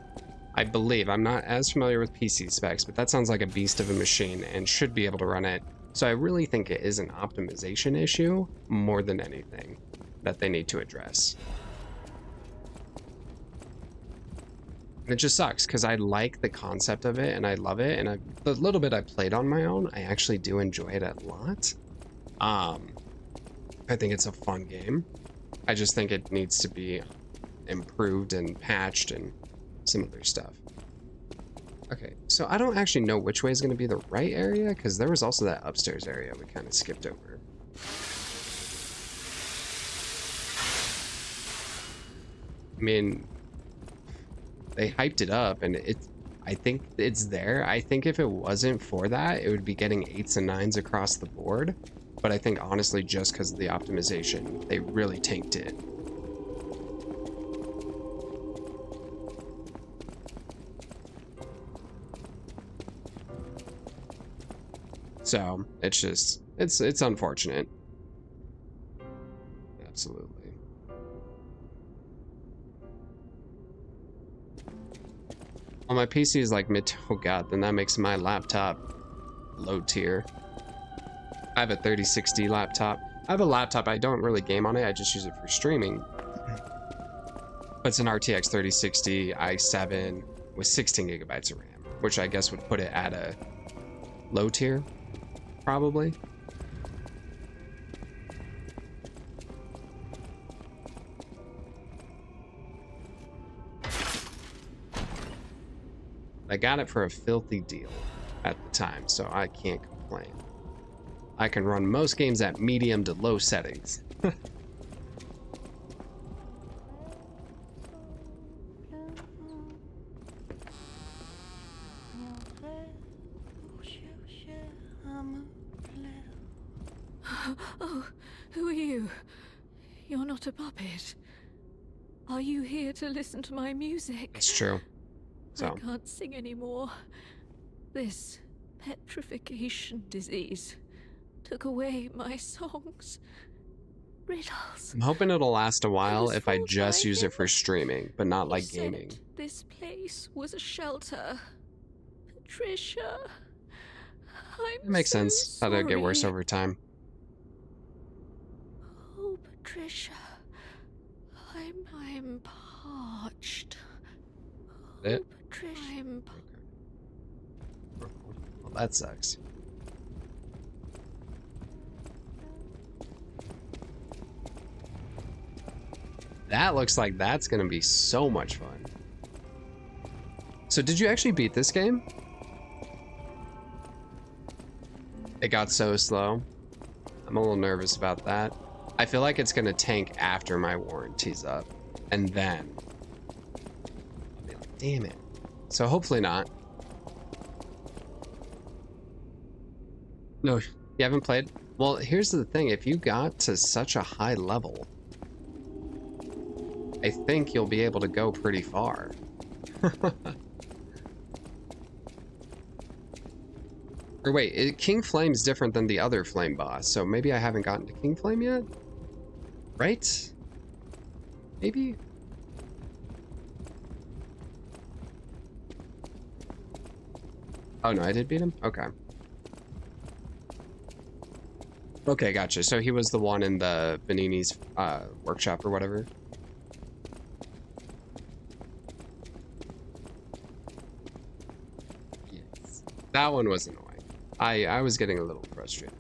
I believe I'm not as familiar with PC specs, but that sounds like a beast of a machine and should be able to run it. So I really think it is an optimization issue more than anything that they need to address. It just sucks because I like the concept of it and I love it. And I, the little bit I played on my own, I actually do enjoy it a lot. Um, I think it's a fun game. I just think it needs to be improved and patched and other stuff. Okay, so I don't actually know which way is going to be the right area, because there was also that upstairs area we kind of skipped over. I mean, they hyped it up, and it. I think it's there. I think if it wasn't for that, it would be getting eights and nines across the board. But I think honestly, just because of the optimization, they really tanked it. So it's just, it's, it's unfortunate. Absolutely. Well, my PC is like mid, oh god, then that makes my laptop low tier. I have a 3060 laptop. I have a laptop, I don't really game on it, I just use it for streaming. But it's an RTX 3060 i7 with 16 gigabytes of RAM, which I guess would put it at a low tier, probably. I got it for a filthy deal at the time, so I can't complain. I can run most games at medium to low settings. Oh, who are you? You're not a puppet. Are you here to listen to my music? It's true. I can't sing anymore. This petrification disease took away my songs. Riddles. I'm hoping it'll last a while if I just use it for streaming, but not like gaming. This place was a shelter. Patricia. I'm It makes so sense. How it'll get worse over time. Oh, Patricia. I'm I'm parched. It? Oh, Patricia. I'm Well, that sucks. That looks like that's gonna be so much fun. So did you actually beat this game? It got so slow. I'm a little nervous about that. I feel like it's gonna tank after my warranty's up. And then I'll be like, damn it. So hopefully not. No, you haven't played? Well, here's the thing. If you got to such a high level, I think you'll be able to go pretty far. or wait, it, King Flame's different than the other Flame boss, so maybe I haven't gotten to King Flame yet? Right? Maybe? Oh no, I did beat him? Okay. Okay, gotcha. So he was the one in the Venigni's uh, workshop or whatever. Yes. That one was annoying. I, I was getting a little frustrated.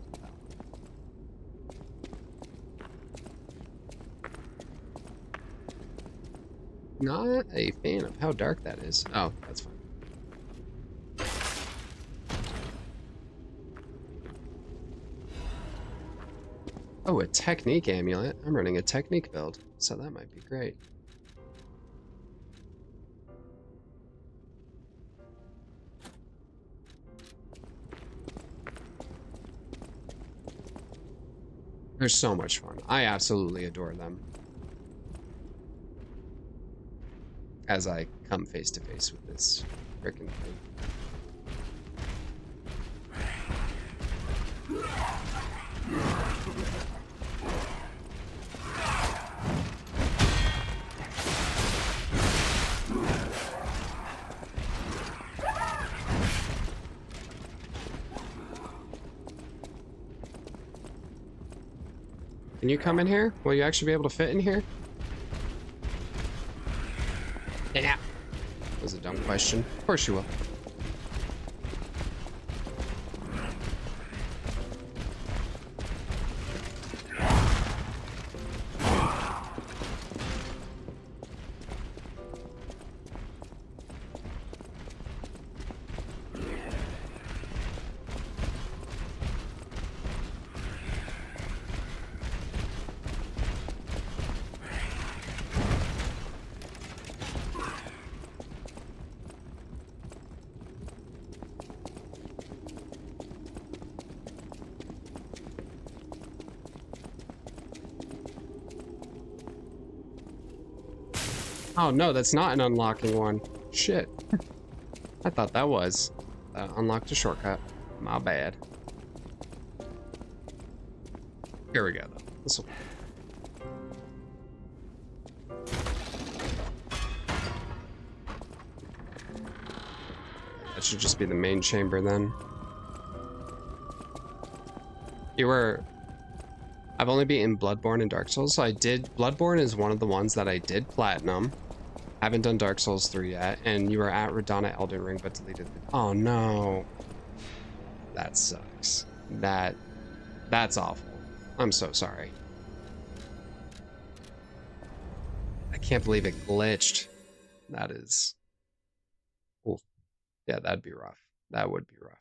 Not a fan of how dark that is. Oh, that's fine. Oh, a technique amulet. I'm running a technique build, so that might be great. They're so much fun. I absolutely adore them. As I come face to face with this frickin' thing. Can you come in here? Will you actually be able to fit in here? Yeah. That was a dumb question. Of course you will. Oh no, that's not an unlocking one. Shit. I thought that was. Uh, unlocked a shortcut. My bad. Here we go though. This'll- That should just be the main chamber then. You were I've only beaten Bloodborne and Dark Souls, so I did. Bloodborne is one of the ones that I did platinum. Haven't done Dark Souls 3 yet, and you were at Radana Elden Ring, but deleted the. Oh no. That sucks. That. That's awful. I'm so sorry. I can't believe it glitched. That is. Oof. Yeah, that'd be rough. That would be rough.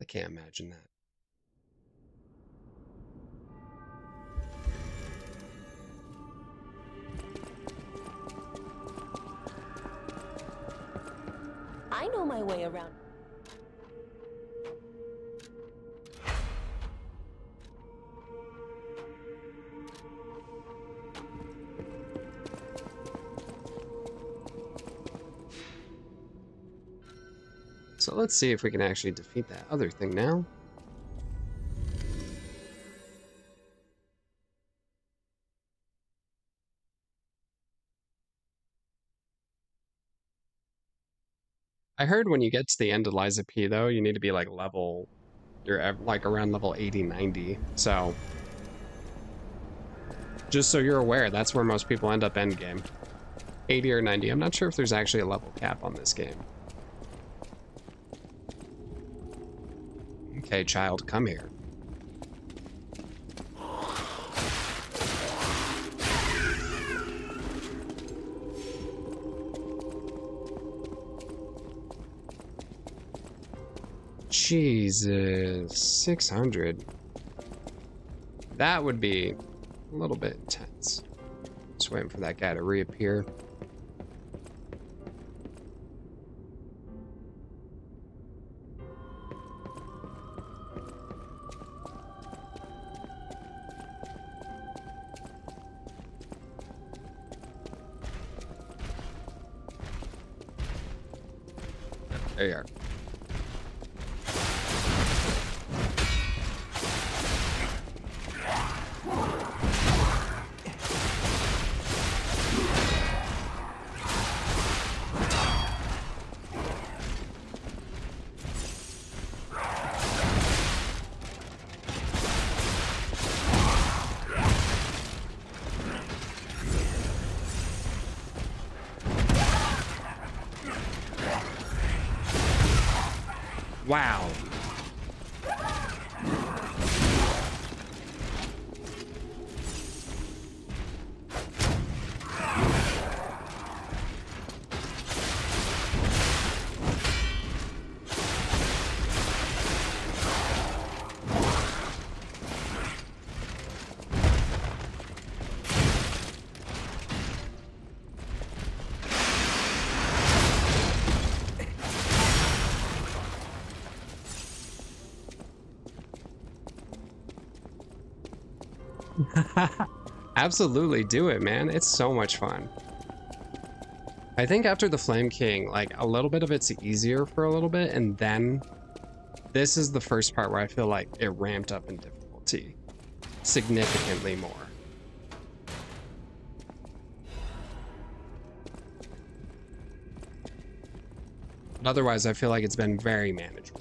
I can't imagine that. Let's see if we can actually defeat that other thing now. I heard when you get to the end of Lies of P though, you need to be like level, you're like around level 80, 90. So just so you're aware, that's where most people end up end game. 80 or 90. I'm not sure if there's actually a level cap on this game. Okay, child, come here. Jesus, 600. That would be a little bit intense. Just waiting for that guy to reappear. Wow. Absolutely do it, man. It's so much fun. I think after the Flame King, like a little bit of it's easier for a little bit, and then this is the first part where I feel like it ramped up in difficulty significantly more. Otherwise, I feel like it's been very manageable.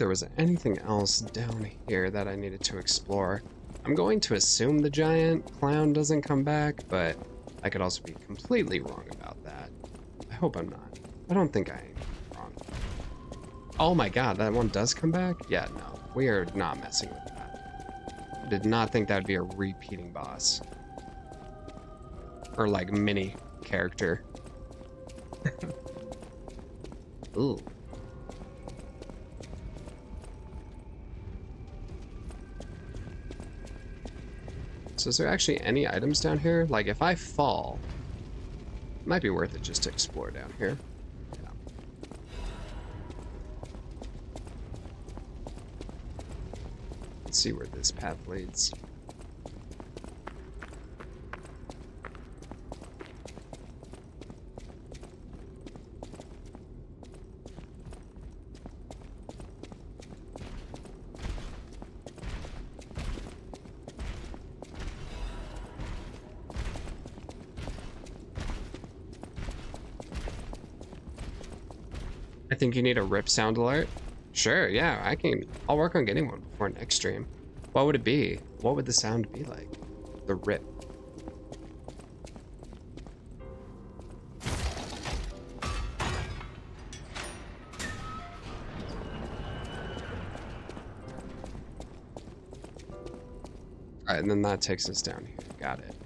There was anything else down here that I needed to explore. I'm going to assume the giant clown doesn't come back, but I could also be completely wrong about that. I hope I'm not. I don't think I am wrong. Oh my god, that one does come back? Yeah, no. We are not messing with that. I did not think that would be a repeating boss. Or like mini character. Ooh. So is there actually any items down here? Like if I fall, it might be worth it just to explore down here. Yeah. Let's see where this path leads. I think you need a rip sound alert. Sure, yeah, I can. I'll work on getting one before next stream. What would it be? What would the sound be like? The rip. Alright, and then that takes us down here. Got it.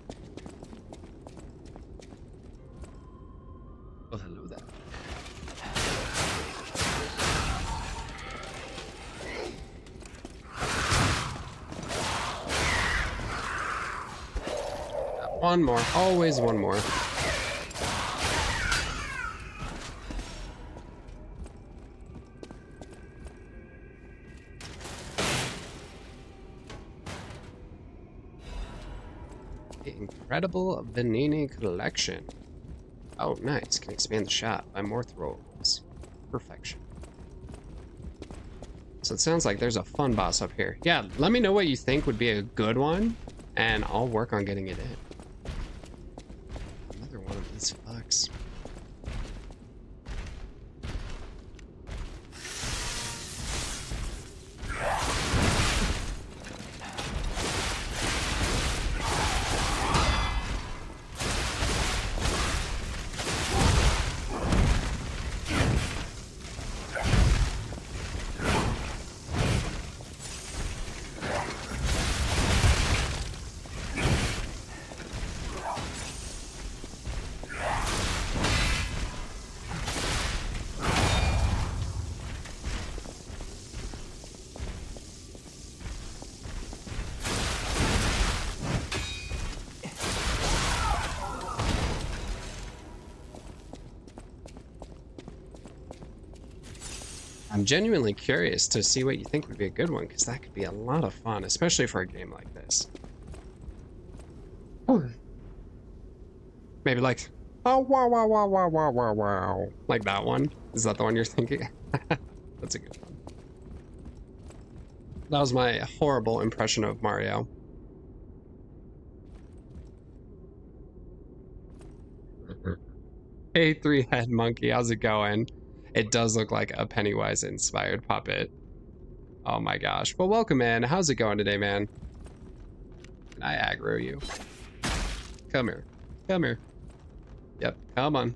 One more. Always one more. The Incredible Venigni Collection. Oh, nice. Can expand the shop by more throwables. Perfection. So it sounds like there's a fun boss up here. Yeah, let me know what you think would be a good one, and I'll work on getting it in. I'm genuinely curious to see what you think would be a good one, because that could be a lot of fun, especially for a game like this. Oh. Maybe like, oh, wow, wow, wow, wow, wow, wow, wow. Like that one? Is that the one you're thinking? That's a good one. That was my horrible impression of Mario. Hey, three head monkey, how's it going? It does look like a Pennywise inspired puppet. Oh my gosh. Well, welcome in. How's it going today, man? Can I aggro you? Come here. Come here. Yep, come on.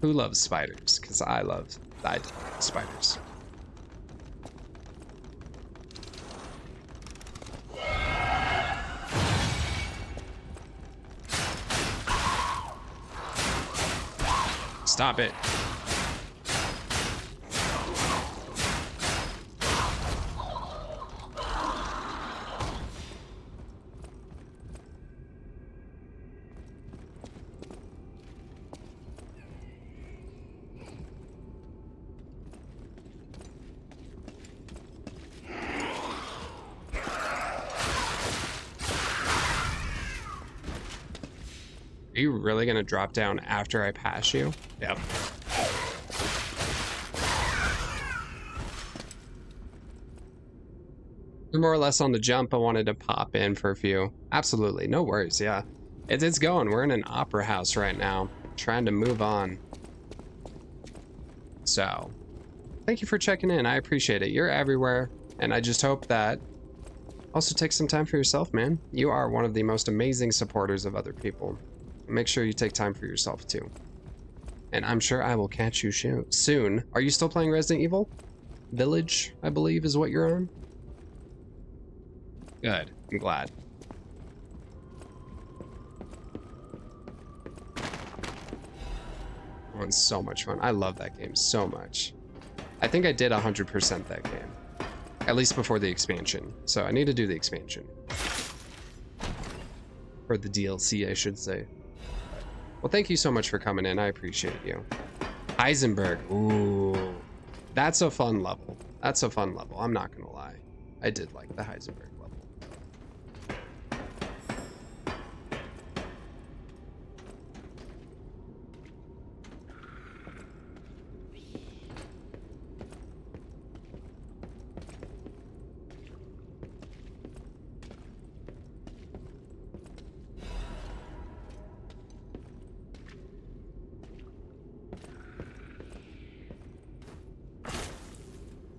Who loves spiders? Because I love I love spiders. Stop it. Are you really gonna drop down after I pass you? Yep. You're more or less on the jump. I wanted to pop in for a few. Absolutely, no worries. Yeah, it's it's going. We're in an opera house right now, trying to move on. So, thank you for checking in. I appreciate it. You're everywhere, and I just hope that also take some time for yourself, man. You are one of the most amazing supporters of other people. Make sure you take time for yourself too. And I'm sure I will catch you soon. Are you still playing Resident Evil? Village, I believe, is what you're on. Good. I'm glad. That one's so much fun. I love that game so much. I think I did 100% that game. At least before the expansion. So I need to do the expansion. Or the DLC, I should say. Well, thank you so much for coming in. I appreciate you. Heisenberg. Ooh. That's a fun level. That's a fun level. I'm not going to lie. I did like the Heisenberg level.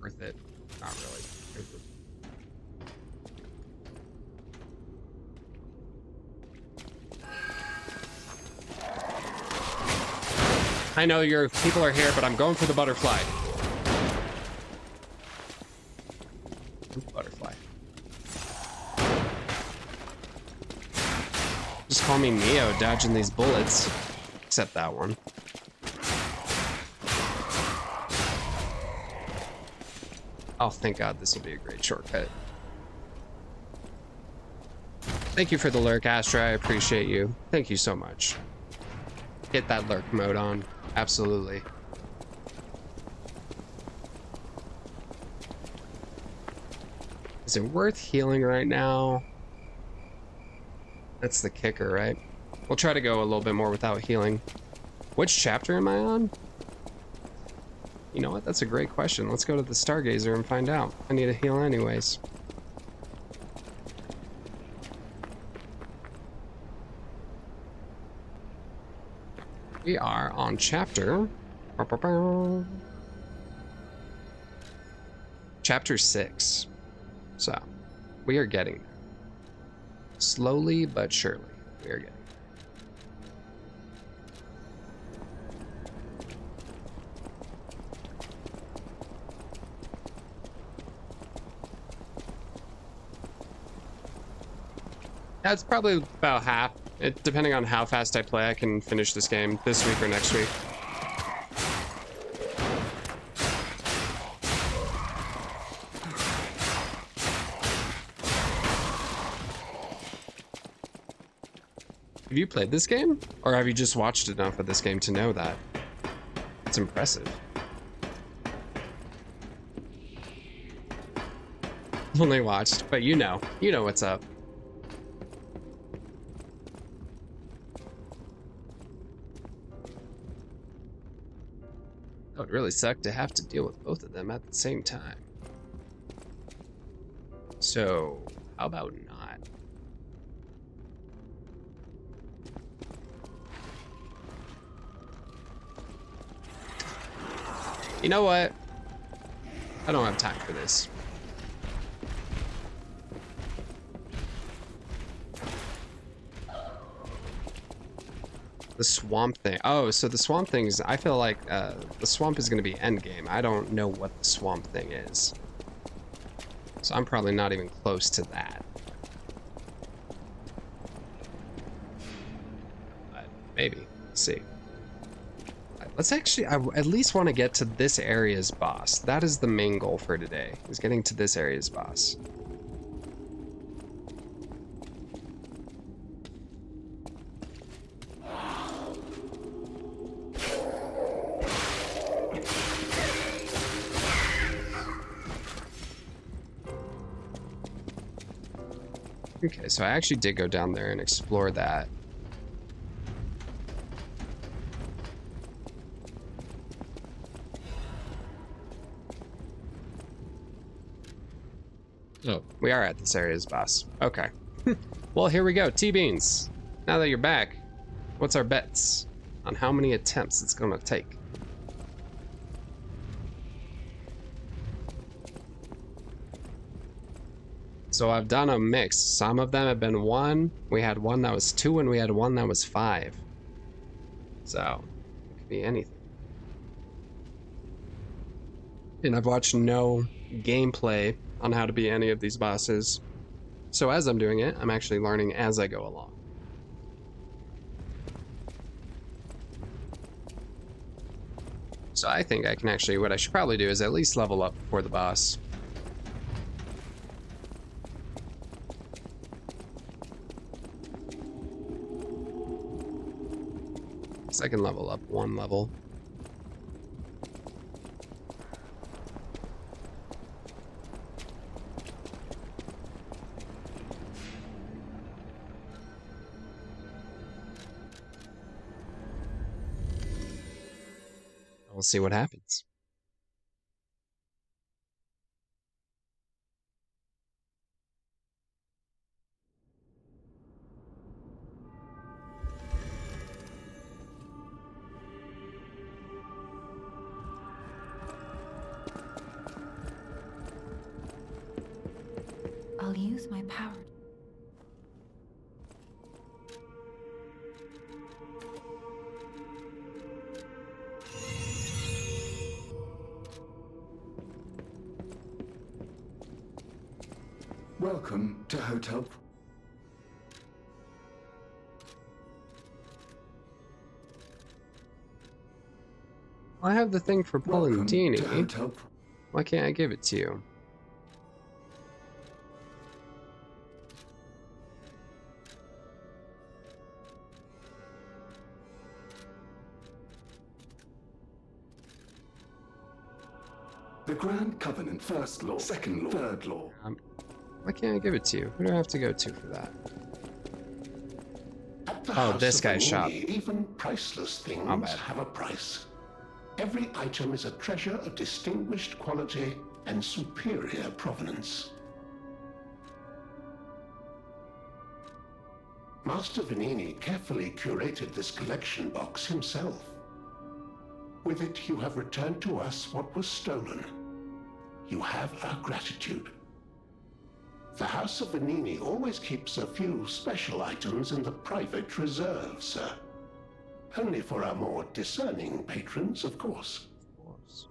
Worth it. Not really. Here's the- I know your people are here, but I'm going for the butterfly. Butterfly. Just call me Neo, dodging these bullets. Except that one. Oh, thank God, this will be a great shortcut. Thank you for the lurk, Astra. I appreciate you. Thank you so much. Get that lurk mode on. Absolutely. Is it worth healing right now? That's the kicker, right? We'll try to go a little bit more without healing. Which chapter am I on? You know what? That's a great question. Let's go to the Stargazer and find out. I need a heal anyways. We are on chapter... Chapter 6. So, we are getting there. Slowly but surely, we are getting. That's probably about half. It, depending on how fast I play, I can finish this game this week or next week. Have you played this game? Or have you just watched enough of this game to know that? It's impressive. Only watched, but you know. You know what's up. Would really suck to have to deal with both of them at the same time. So, how about not? You know what? I don't have time for this. The swamp thing. Oh, so the swamp things, I feel like uh, the swamp is going to be endgame. I don't know what the swamp thing is. So I'm probably not even close to that. But maybe. Let's see. Let's actually, I at least want to get to this area's boss. That is the main goal for today, is getting to this area's boss. So I actually did go down there and explore that. Oh, we are at this area's boss. Okay. well, here we go. T-Beans. Now that you're back, what's our bets on how many attempts it's going to take? So I've done a mix. Some of them have been one. We had one that was two, and we had one that was five. So it could be anything. And I've watched no gameplay on how to be any of these bosses. So as I'm doing it, I'm actually learning as I go along. So I think I can actually, what I should probably do is at least level up before the boss. I can level up one level. We'll see what happens. Have the thing for Polendini. Why can't I give it to you? The Grand Covenant, First Law, Second Law, Third Law. Um, why can't I give it to you? Who do I have to go to for that? Oh, this guy's shop. Even priceless things have a price. Every item is a treasure of distinguished quality and superior provenance. Master Venigni carefully curated this collection box himself. With it, you have returned to us what was stolen. You have our gratitude. The House of Venigni always keeps a few special items in the private reserve, sir. Only for our more discerning patrons, of course. Of course.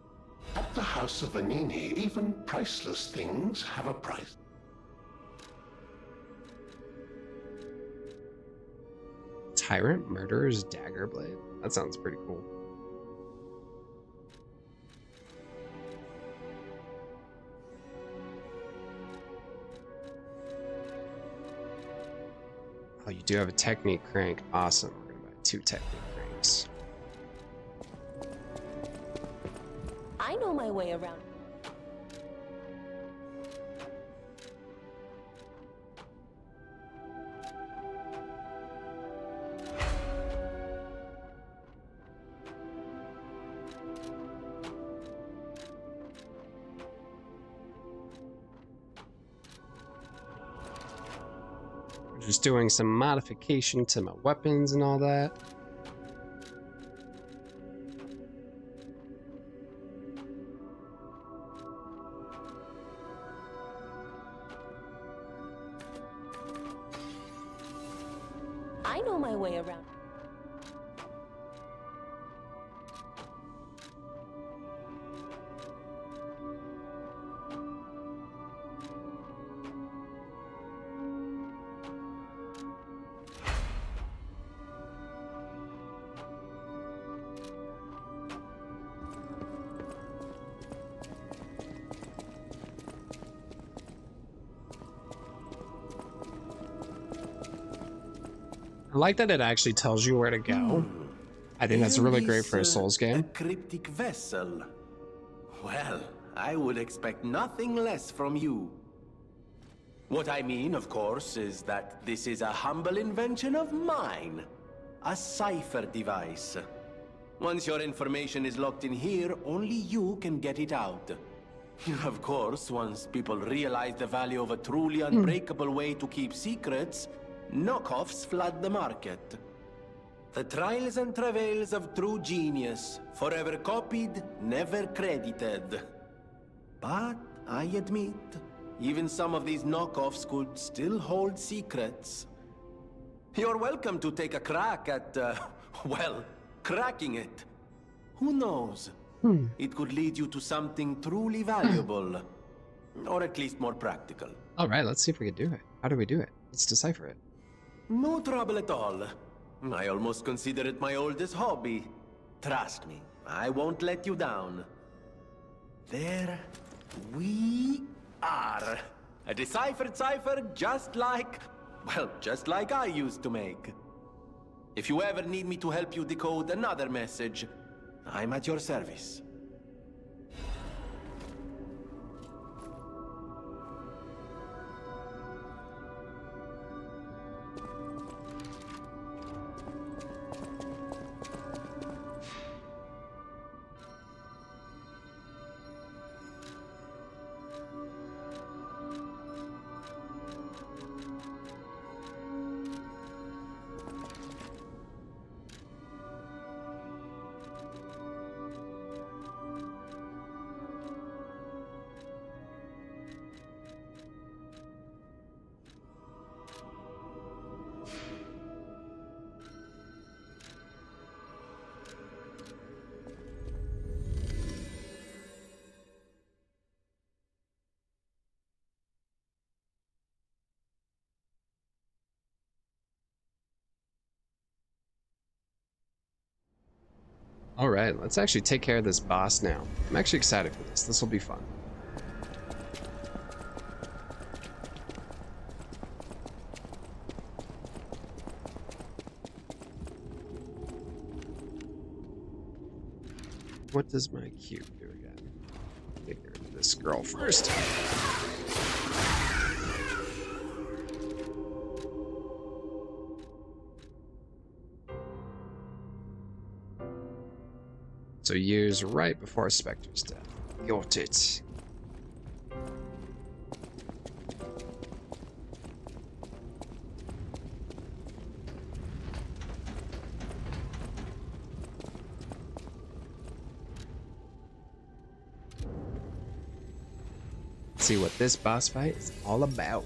At the House of Venigni, even priceless things have a price. Tyrant Murderer's Dagger Blade? That sounds pretty cool. Oh, you do have a Technique crank. Awesome. We're gonna buy two Technique I know my way around. Just doing some modification to my weapons and all that. I like that it actually tells you where to go. I think that's really great for a uh, Souls game. A cryptic vessel. Well, I would expect nothing less from you. What I mean, of course, is that this is a humble invention of mine. A cipher device. Once your information is locked in here, only you can get it out. Of course, once people realize the value of a truly unbreakable way to keep secrets, knockoffs flood the market. The trials and travails of true genius, forever copied, never credited. But I admit, even some of these knockoffs could still hold secrets. You're welcome to take a crack at, uh, well, cracking it. Who knows? It could lead you to something truly valuable. or at least more practical. All right, let's see if we can do it. How do we do it? Let's decipher it. No trouble at all. I almost consider it my oldest hobby. Trust me, I won't let you down. There we are. A deciphered cipher just like, well, just like I used to make. If you ever need me to help you decode another message, I'm at your service. All right, let's actually take care of this boss now. I'm actually excited for this. This will be fun. What does my cube do again? Take care of this girl first. So years right before Spectre's death. Got it. See what this boss fight is all about.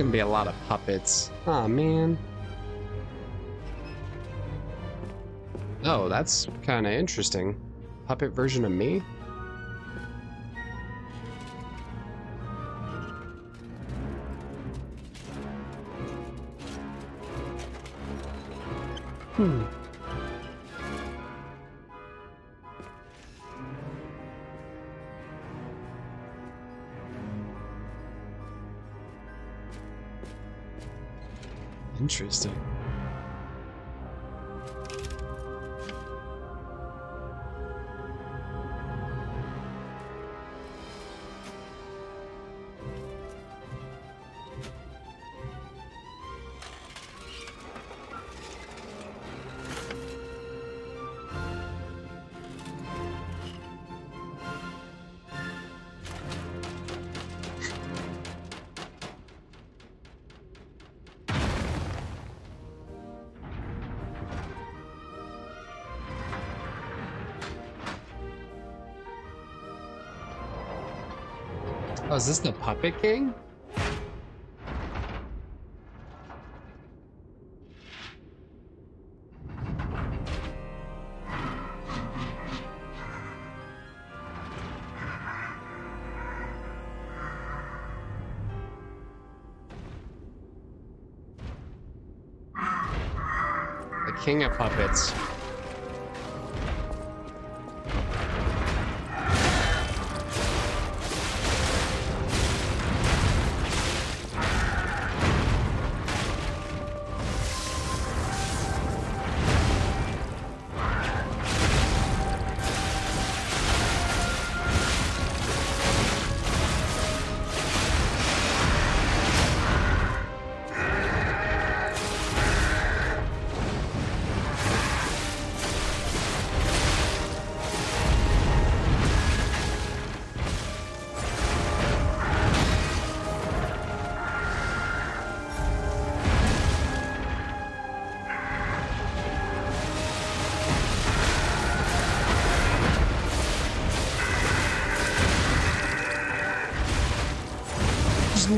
Gonna be a lot of puppets. oh, man. Oh, that's kind of interesting. Puppet version of me? Interesting. Is this the Puppet King? The King of Puppets.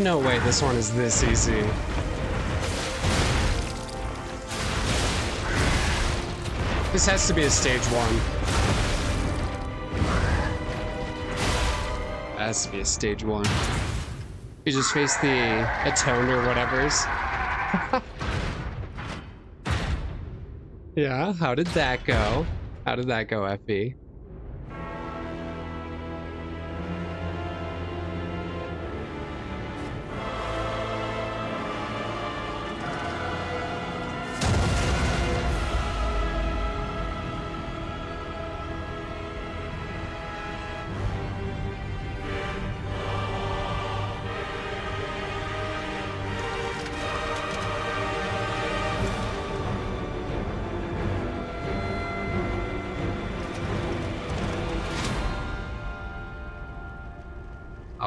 No way this one is this easy. This has to be a stage one. Has to be a stage one. You just face the atoned or whatever's. yeah, how did that go? How did that go, FB?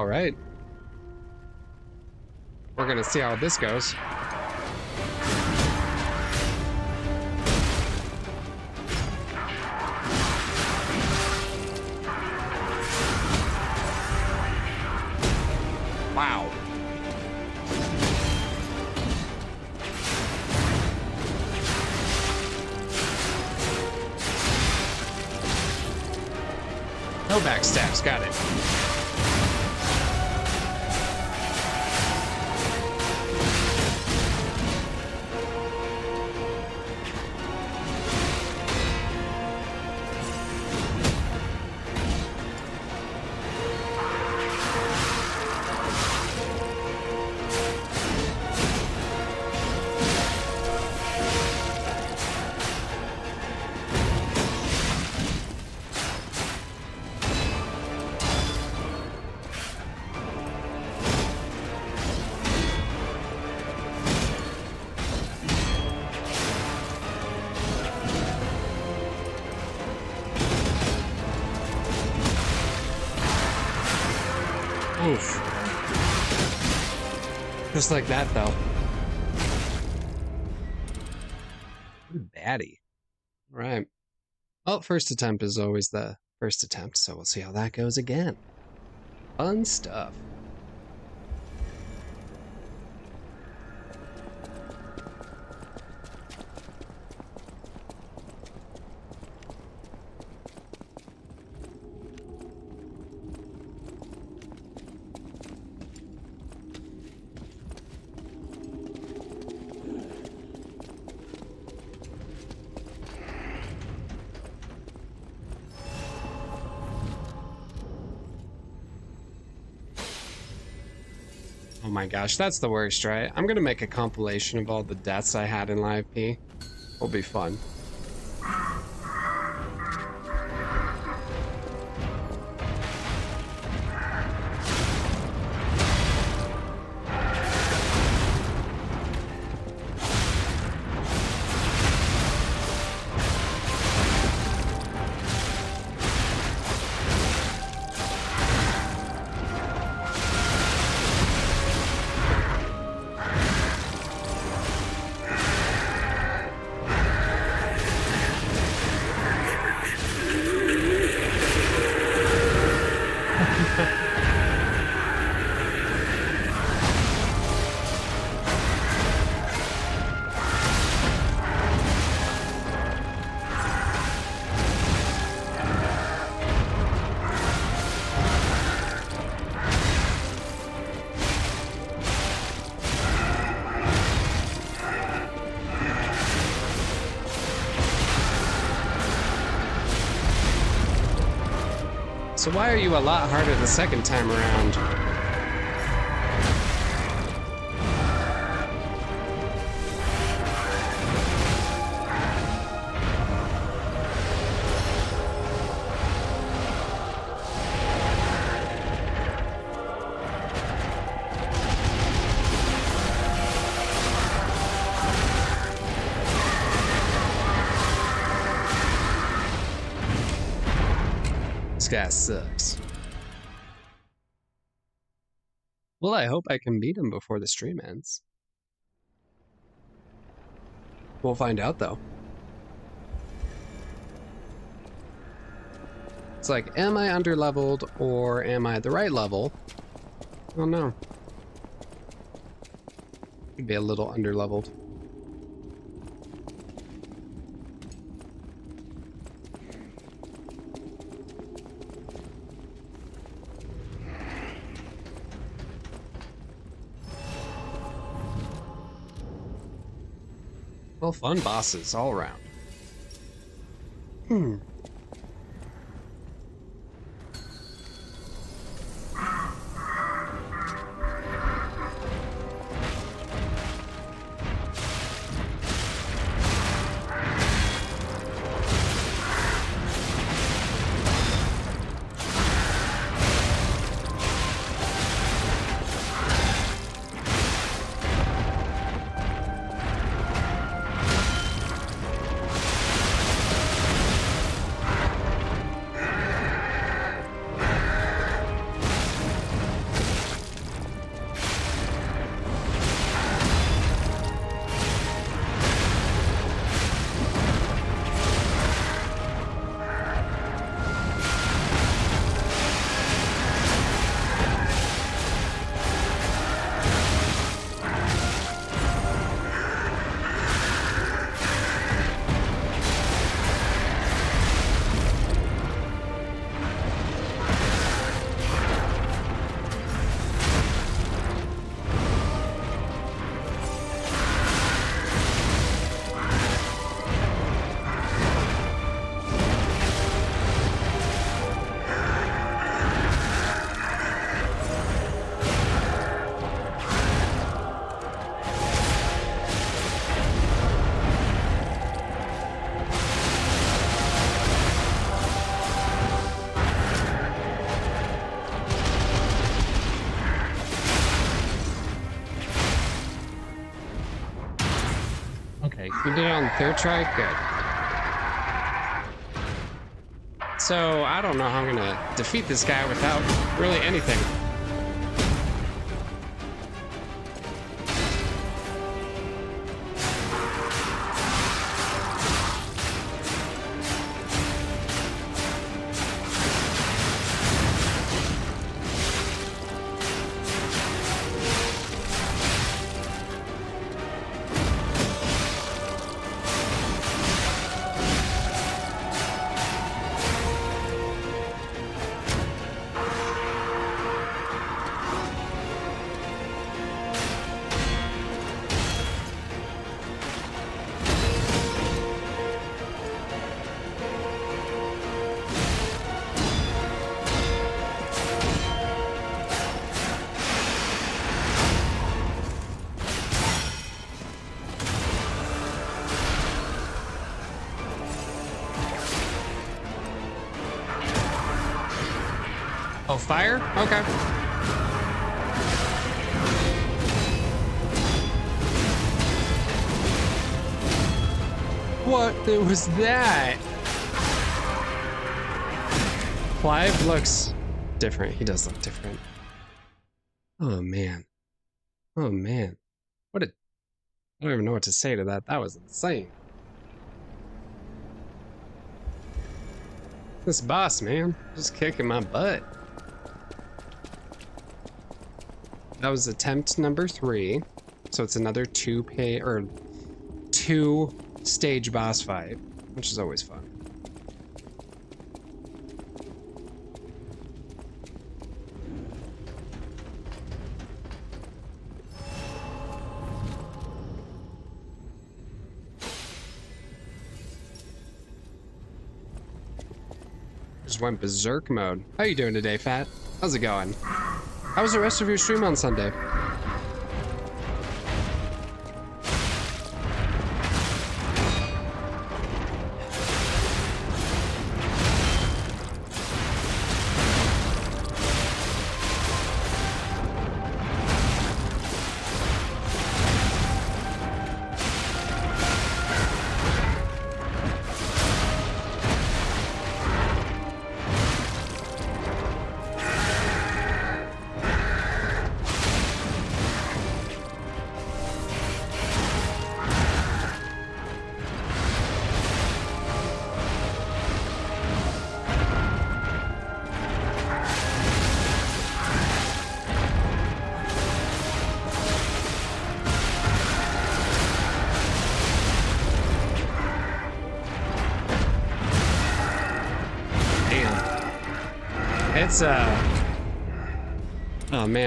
All right. We're gonna see how this goes. Oof. Just like that, though. Baddie. Right. Well, first attempt is always the first attempt, so we'll see how that goes again. Fun stuff. My gosh, that's the worst, right? I'm gonna make a compilation of all the deaths I had in Live P. It'll be fun. So why are you a lot harder the second time around? This guy sucks. Well, I hope I can beat him before the stream ends. We'll find out, though. It's like, am I underleveled or am I at the right level? I don't know. Could be a little underleveled. Well, fun bosses all around. Hmm. You did it on the third try? Good. So, I don't know how I'm gonna defeat this guy without really anything. Fire? Okay. What was that? Clive looks different. He does look different. Oh man. Oh man. What a I don't even know what to say to that. That was insane. This boss, man, just kicking my butt. That was attempt number three. So it's another two pay or two stage boss fight, which is always fun. Just went berserk mode. How you doing today, Fat? How's it going? How was the rest of your stream on Sunday?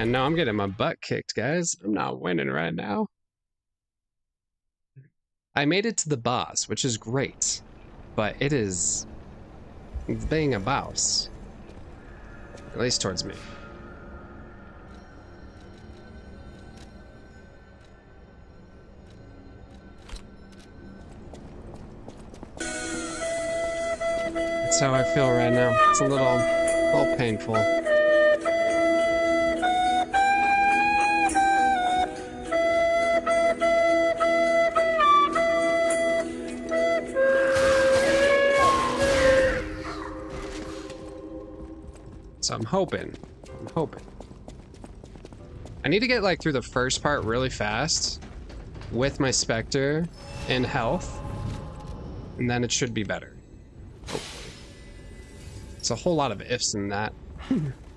No, I'm getting my butt kicked, guys. I'm not winning right now. I made it to the boss, which is great. But it is... Being a boss. At least towards me. That's how I feel right now. It's a little, a little painful. Hoping, I'm hoping. I need to get like through the first part really fast with my Spectre in health, and then it should be better. It's a whole lot of ifs in that.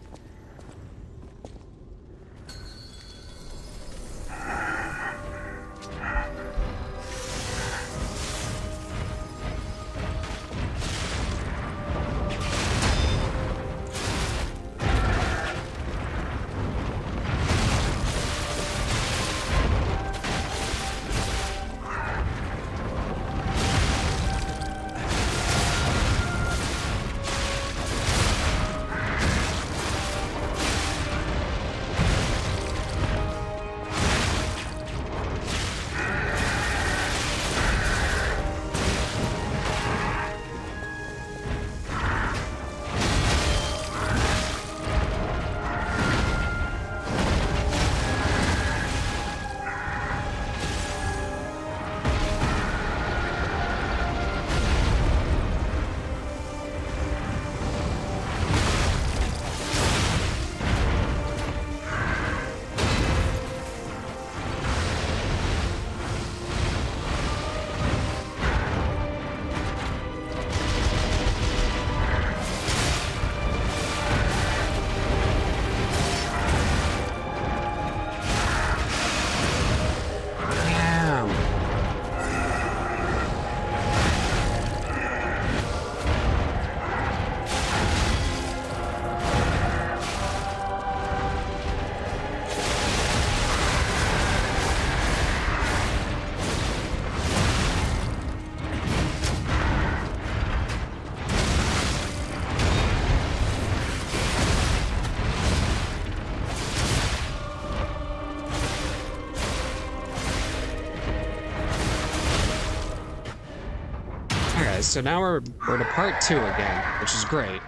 So now we're, we're to part two again, which is great.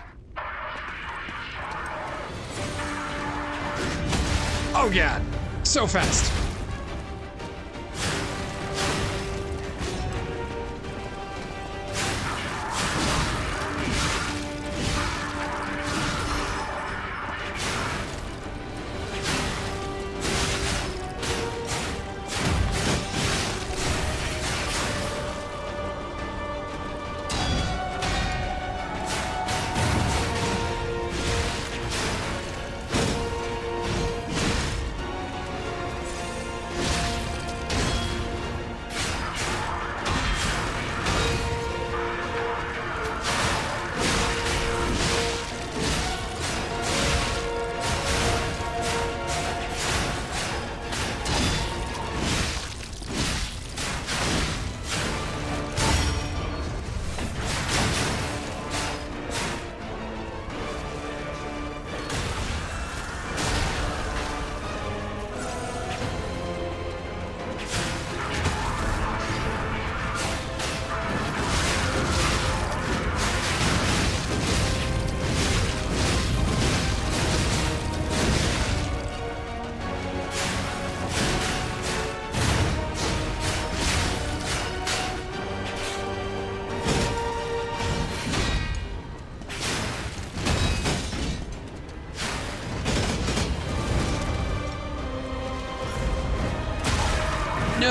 Oh, yeah. So fast.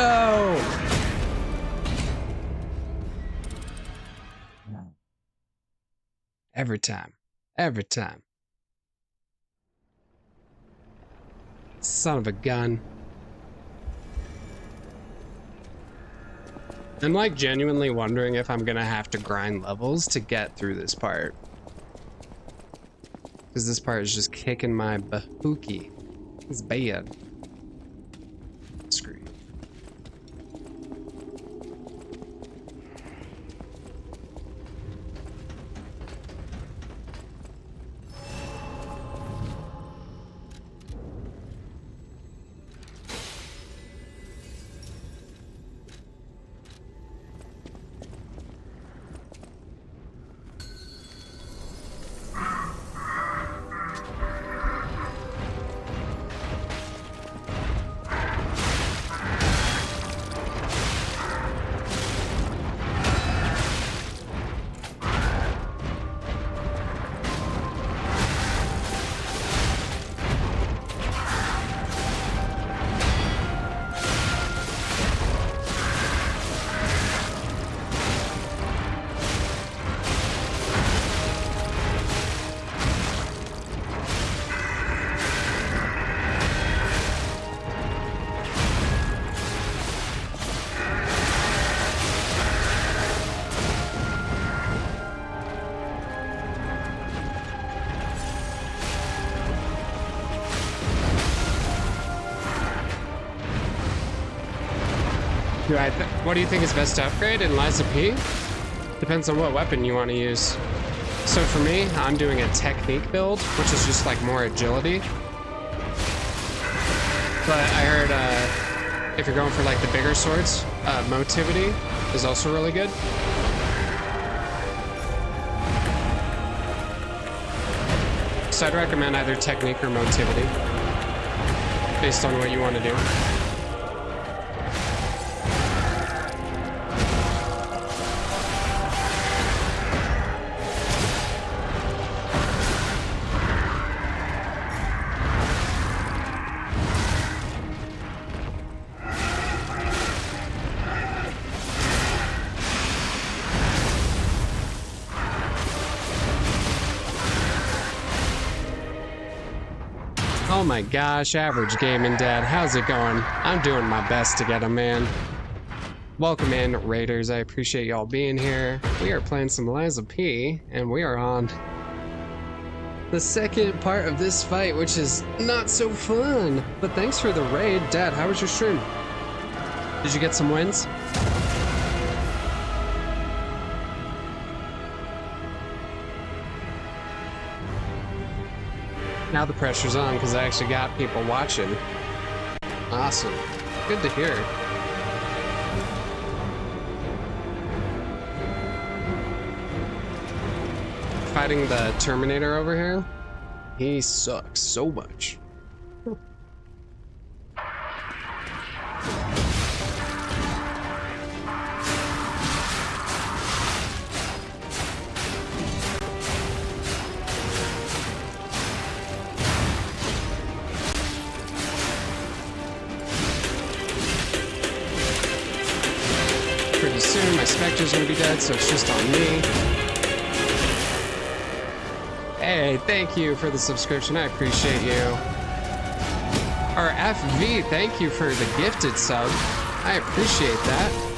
No! Every time. Every time. Son of a gun. I'm like genuinely wondering if I'm gonna have to grind levels to get through this part. Because this part is just kicking my bahookie. It's bad. What do you think is best to upgrade in Lies of P? Depends on what weapon you want to use. So for me, I'm doing a technique build, which is just like more agility. But I heard uh, if you're going for like the bigger swords, uh, motivity is also really good. So I'd recommend either technique or motivity, based on what you want to do. Gosh, average gaming dad, how's it going? I'm doing my best to get a man. Welcome in, Raiders. I appreciate y'all being here. We are playing some Lies of P, and we are on the second part of this fight, which is not so fun. But thanks for the raid. Dad, how was your stream? Did you get some wins? now the pressure's on because I actually got people watching. Awesome. Good to hear. Fighting the Terminator over here. He sucks so much. You for the subscription. I appreciate you. Or FV, thank you for the gifted sub. I appreciate that.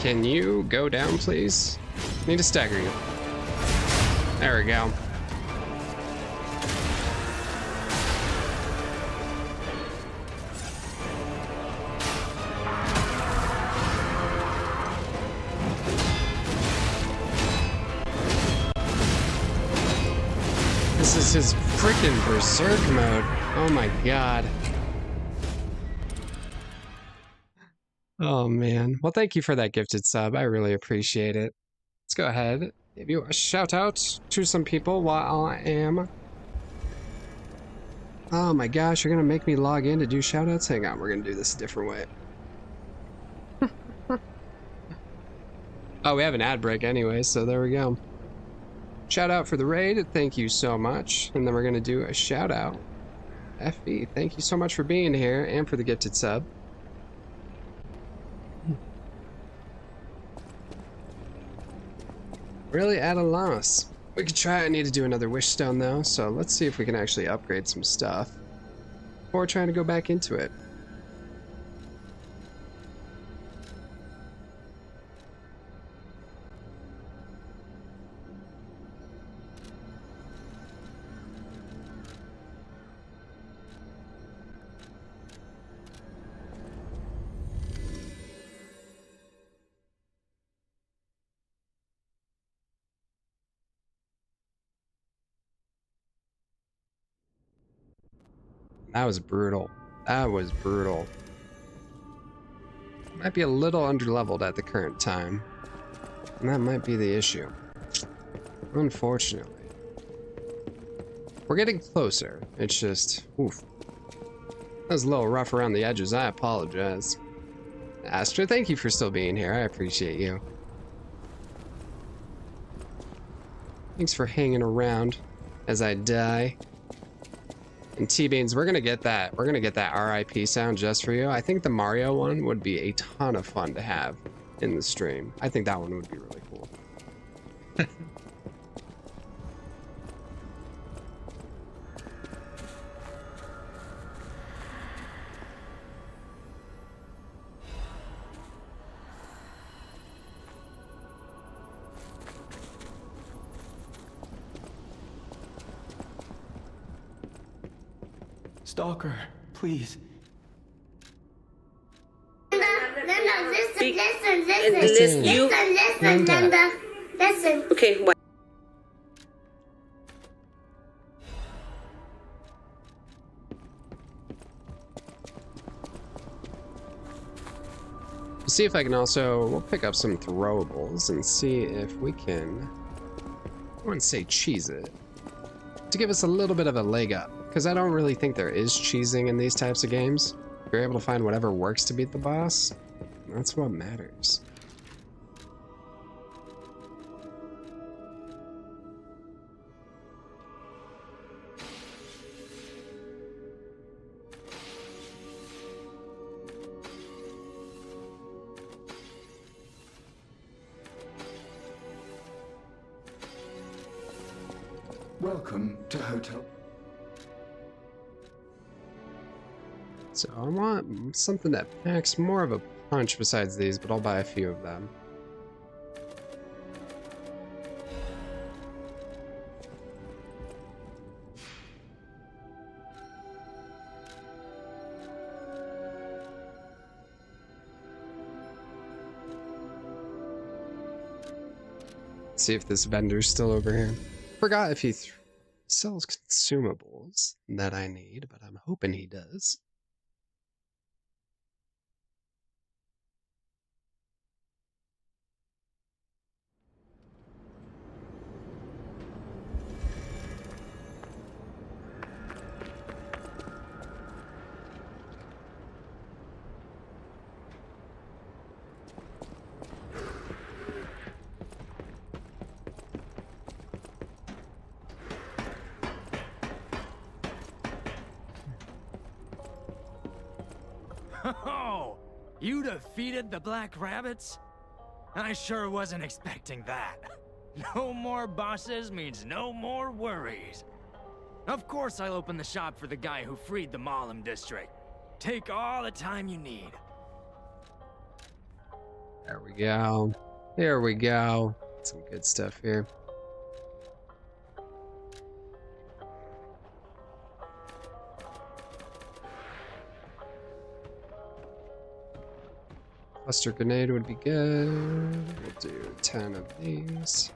Can you go down, please? Need to stagger you. There we go. This is his freaking berserk mode. Oh my god. Oh man. Well, thank you for that gifted sub. I really appreciate it. Let's go ahead. Give you a shout out to some people while I am. Oh my gosh, you're gonna make me log in to do shout outs? Hang on, we're gonna do this a different way. oh, we have an ad break anyway, so there we go. Shout out for the raid, thank you so much. And then we're gonna do a shout out. FB, thank you so much for being here and for the gifted sub. Really at a loss. We could try, I need to do another wish stone though, so let's see if we can actually upgrade some stuff. Before trying to go back into it. That was brutal. That was brutal. Might be a little underleveled at the current time. And that might be the issue. Unfortunately. We're getting closer. It's just, oof. That was a little rough around the edges. I apologize. Astra, thank you for still being here. I appreciate you. Thanks for hanging around as I die. And T-Beans, we're gonna get that. We're gonna get that RIP sound just for you. I think the Mario one would be a ton of fun to have in the stream. I think that one would be really please. Linda, Linda, listen, Be- listen, and listen, listen, you- listen, listen, Linda. Linda, listen. Okay, what? see if I can also, we'll pick up some throwables and see if we can, I wouldn't say cheese it, to give us a little bit of a leg up. Because I don't really think there is cheesing in these types of games. If you're able to find whatever works to beat the boss, that's what matters. Welcome to Hotel. So I want something that packs more of a punch besides these, but I'll buy a few of them. See if this vendor's still over here. Forgot if he sells consumables that I need, but I'm hoping he does. Black Rabbits? I sure wasn't expecting that. No more bosses means no more worries. Of course I'll open the shop for the guy who freed the Malum district. Take all the time you need. There we go. There we go. Some good stuff here. Cluster grenade would be good. We'll do 10 of these.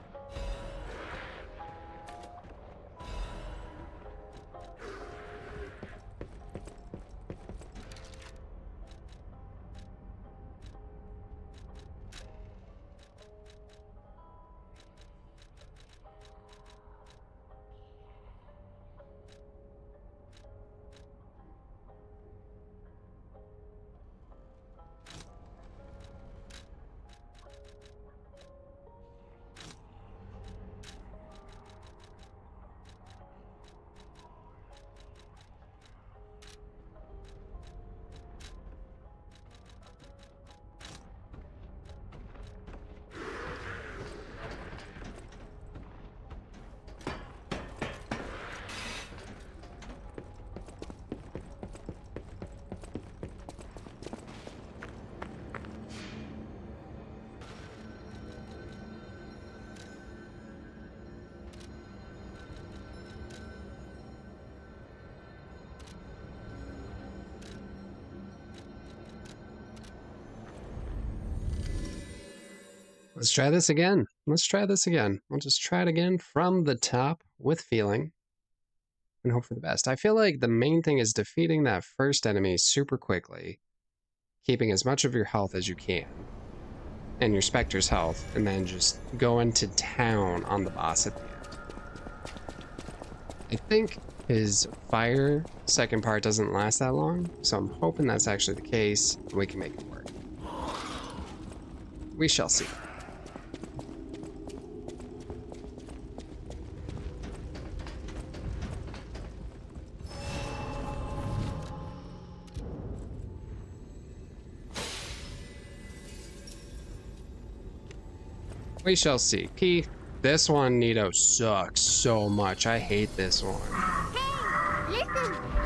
Try this again. Let's try this again. We'll just try it again from the top with feeling and hope for the best. I feel like the main thing is defeating that first enemy super quickly, keeping as much of your health as you can and your Spectre's health, and then just go into town on the boss at the end. I think his fire second part doesn't last that long, so I'm hoping that's actually the case and we can make it work. We shall see. We shall see. P, this one, Nito, sucks so much. I hate this one. Listen.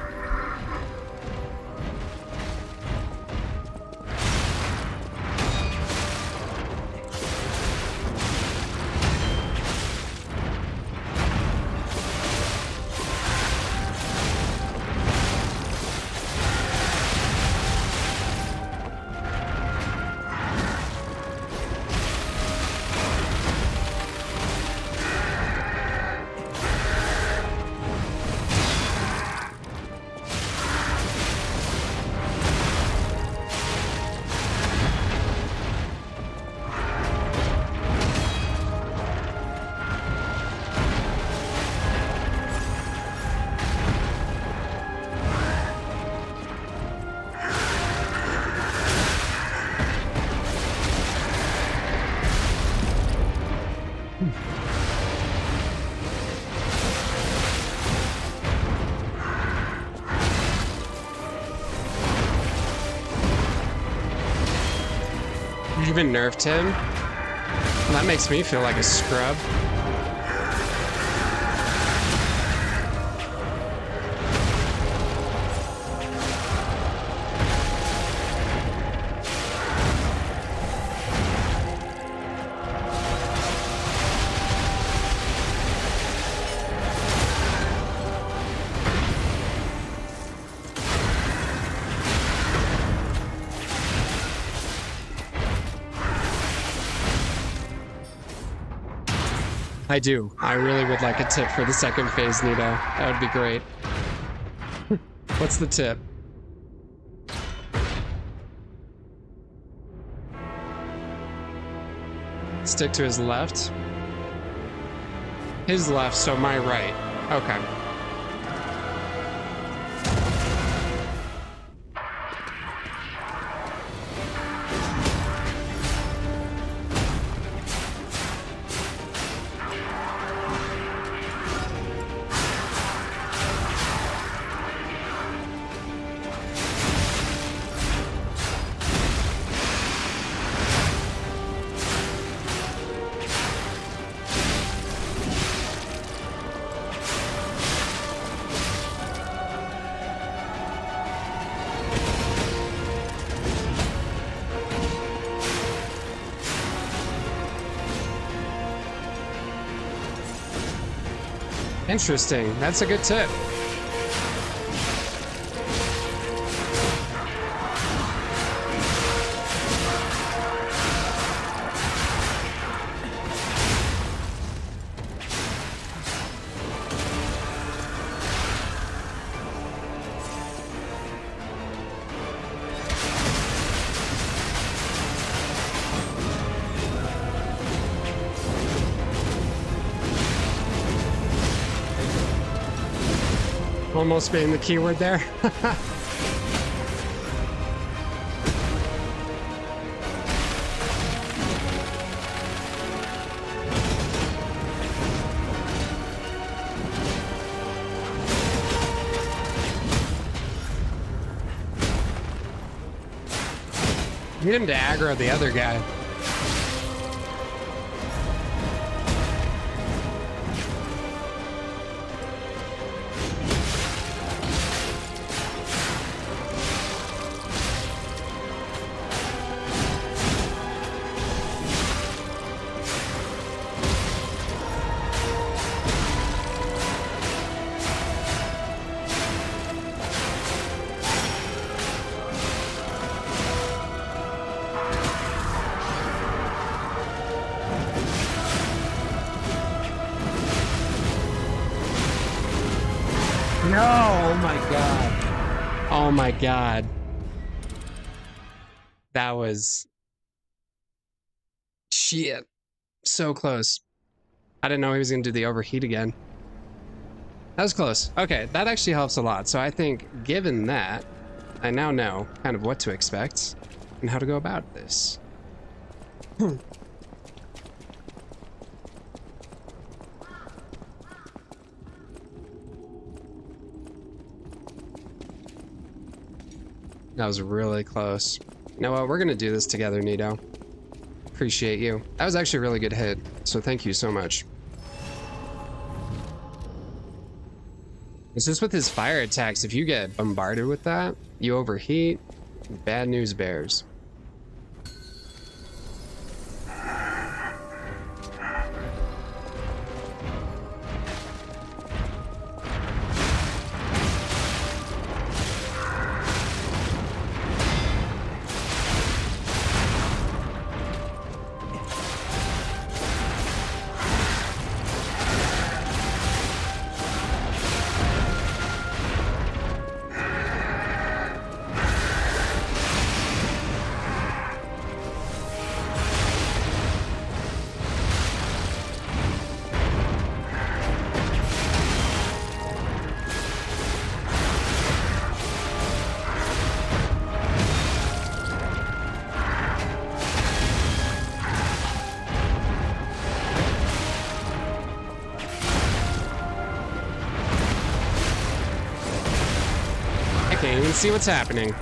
Nerfed him? That makes me feel like a scrub. I do. I really would like a tip for the second phase, Nito. That would be great. What's the tip? Stick to his left. His left, so my right. Okay. Interesting. That's a good tip. Almost being the keyword there. Need him to aggro the other guy. So close. I didn't know he was going to do the overheat again. That was close. Okay, that actually helps a lot. So I think given that, I now know kind of what to expect and how to go about this. That was really close. You know what? We're going to do this together, Nito. Appreciate you. That was actually a really good hit, so thank you so much. It's just with his fire attacks, if you get bombarded with that, you overheat, bad news bears. See what's happening.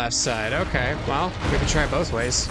Left side. Okay, well, we can try both ways.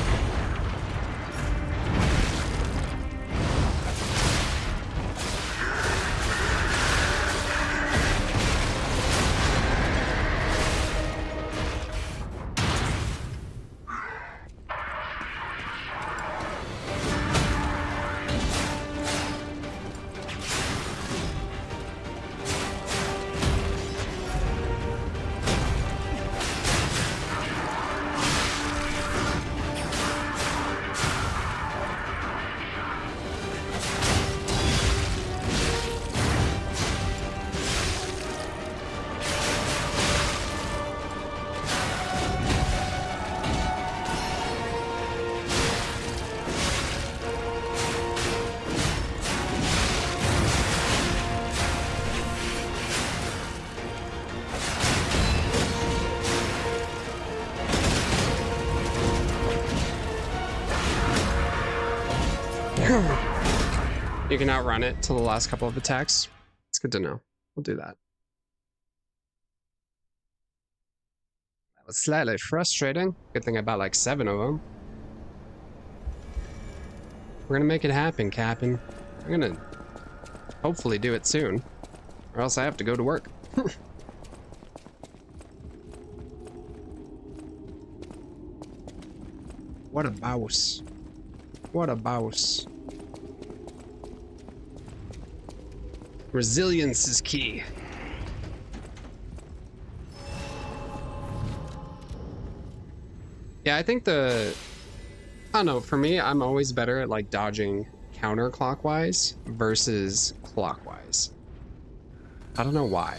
Can outrun it to the last couple of attacks. It's good to know. We'll do that. That was slightly frustrating. Good thing I bought like seven of them. We're gonna make it happen, Captain. I'm gonna hopefully do it soon. Or else I have to go to work. what a boss. What a boss. Resilience is key. Yeah, I think the... I don't know, for me, I'm always better at like dodging counterclockwise versus clockwise. I don't know why.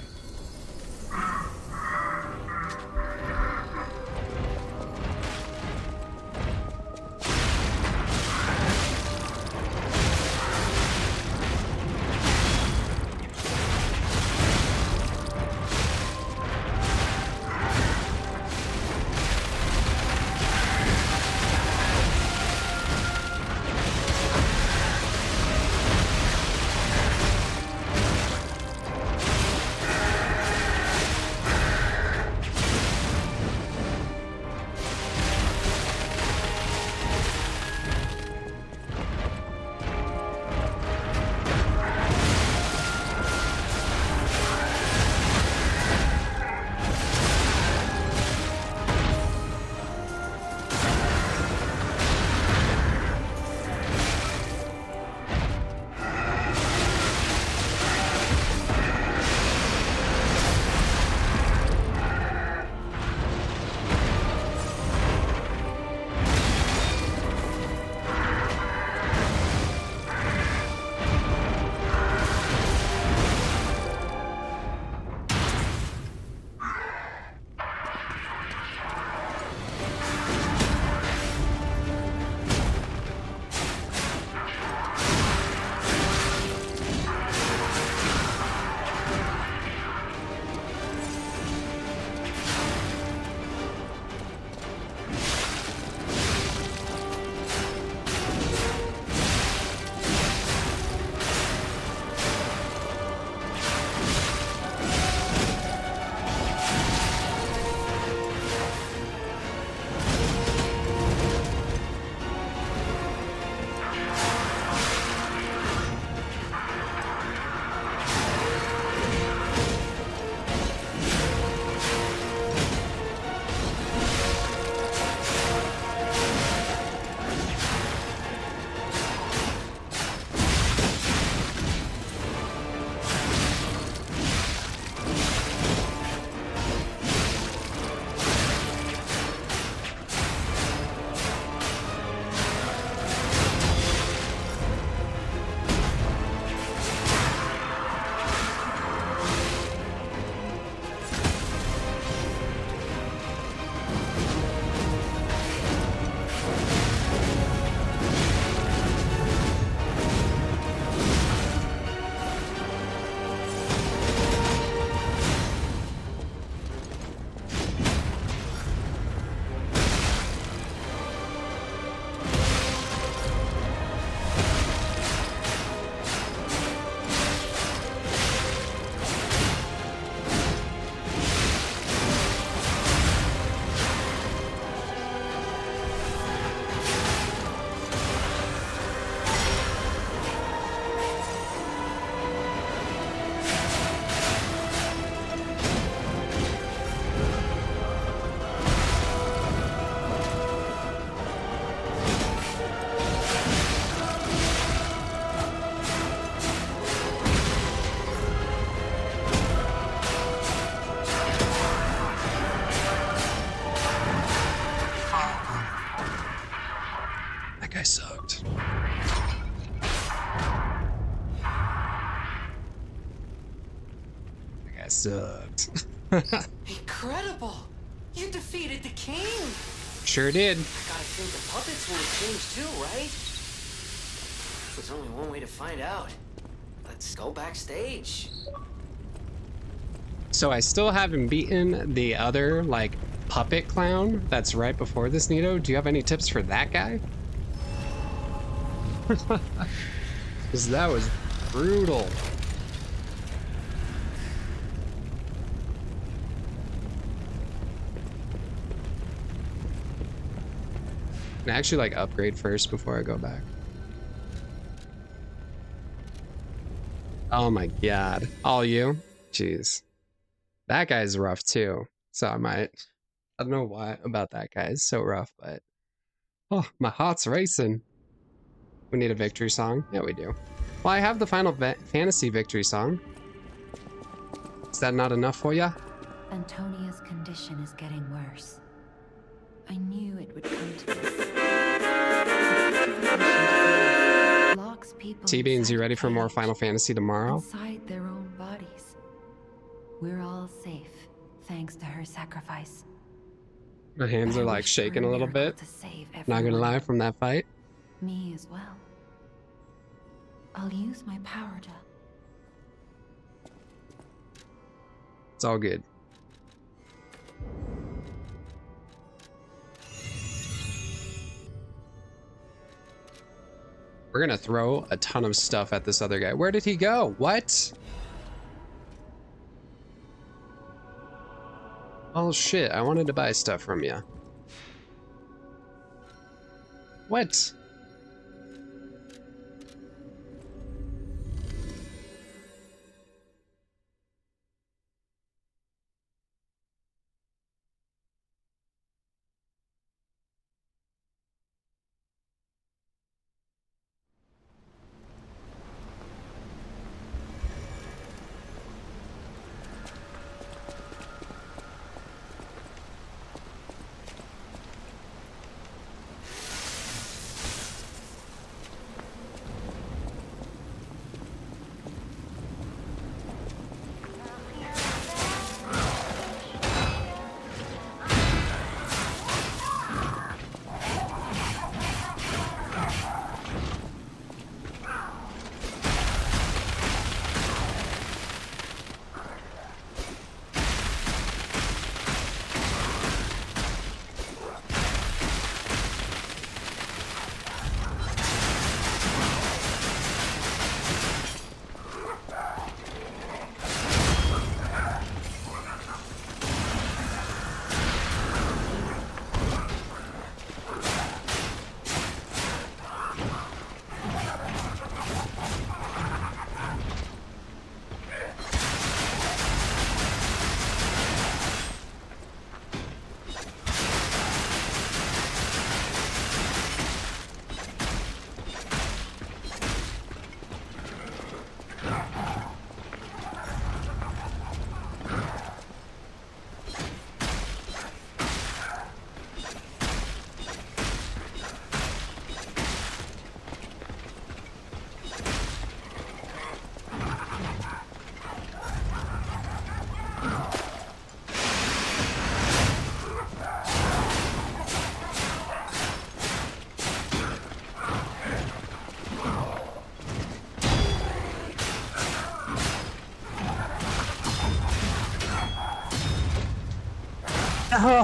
Sure did. I gotta think the puppets will have changed too, right? There's only one way to find out. Let's go backstage. So I still haven't beaten the other, like, puppet clown that's right before this, Nito. Do you have any tips for that guy? Because that was brutal. Actually, like, upgrade first before I go back? Oh my god. All you? Jeez. That guy's rough too. So I might. I don't know why about that guy. It's so rough, but. Oh, my heart's racing. We need a victory song. Yeah, we do. Well, I have the Final Fantasy victory song. Is that not enough for ya? Antonia's condition is getting worse. I knew it would come to this. People T-Beans, you ready for more Final Fantasy tomorrow? Inside their own bodies. We're all safe, thanks to her sacrifice. My hands are like shaking a little bit. To save Not gonna lie, from that fight. Me as well. I'll use my power to It's all good. We're gonna throw a ton of stuff at this other guy. Where did he go? What? Oh shit, I wanted to buy stuff from you. What?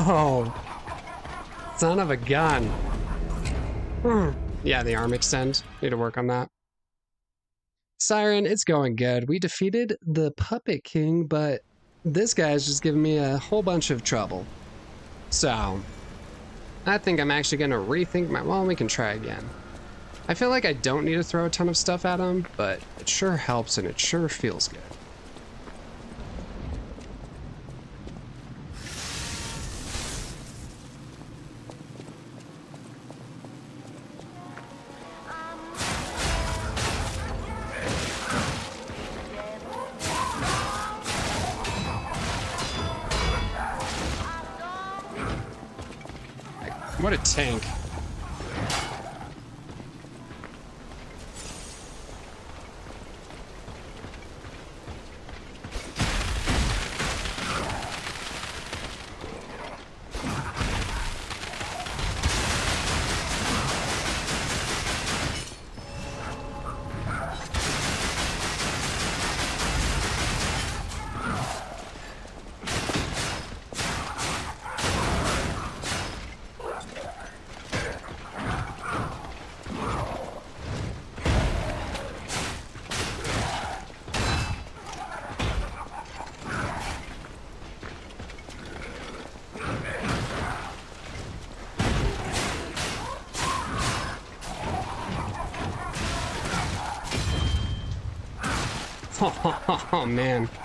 Oh, son of a gun. Hmm. Yeah, the arm extend. Need to work on that. Siren, it's going good. We defeated the Puppet King, but this guy's just giving me a whole bunch of trouble. So, I think I'm actually going to rethink my. Well, we can try again. I feel like I don't need to throw a ton of stuff at him, but it sure helps and it sure feels good. Oh, man.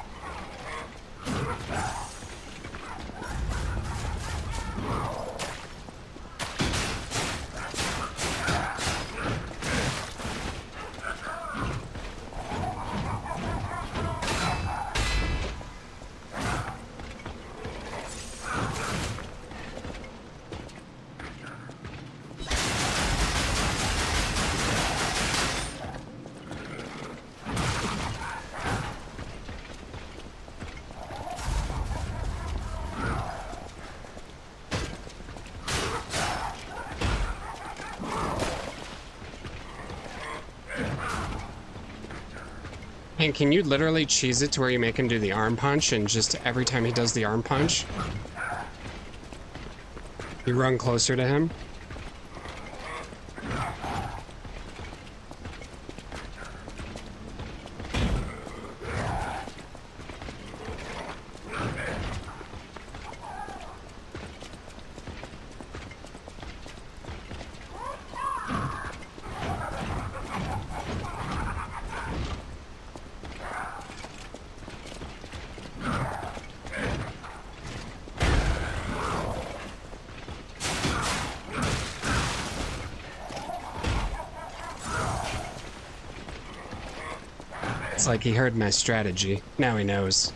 And can you literally cheese it to where you make him do the arm punch and just every time he does the arm punch, you run closer to him? Like he heard my strategy. Now he knows.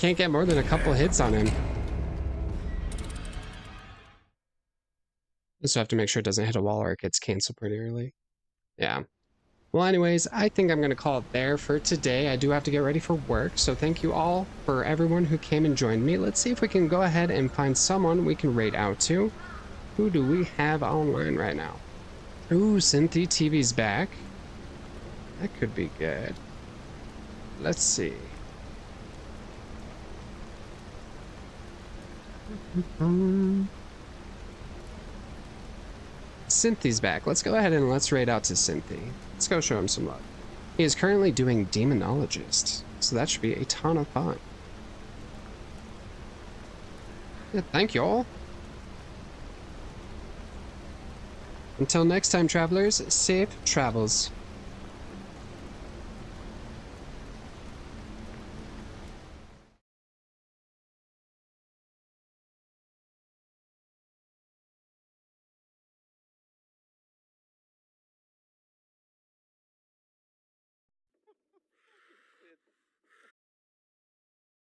Can't get more than a couple hits on him. Just have to make sure it doesn't hit a wall or it gets canceled pretty early. Yeah. Well, anyways, I think I'm going to call it there for today. I do have to get ready for work, so thank you all for everyone who came and joined me. Let's see if we can go ahead and find someone we can rate out to. Who do we have online right now? Ooh, Cynthia TV's back. That could be good. Let's see. Mm-hmm. Cynthy's back. Let's go ahead and let's raid out to Cynthy. Let's go show him some love. He is currently doing Demonologist, so that should be a ton of fun. Yeah, thank you all. Until next time, travelers, safe travels.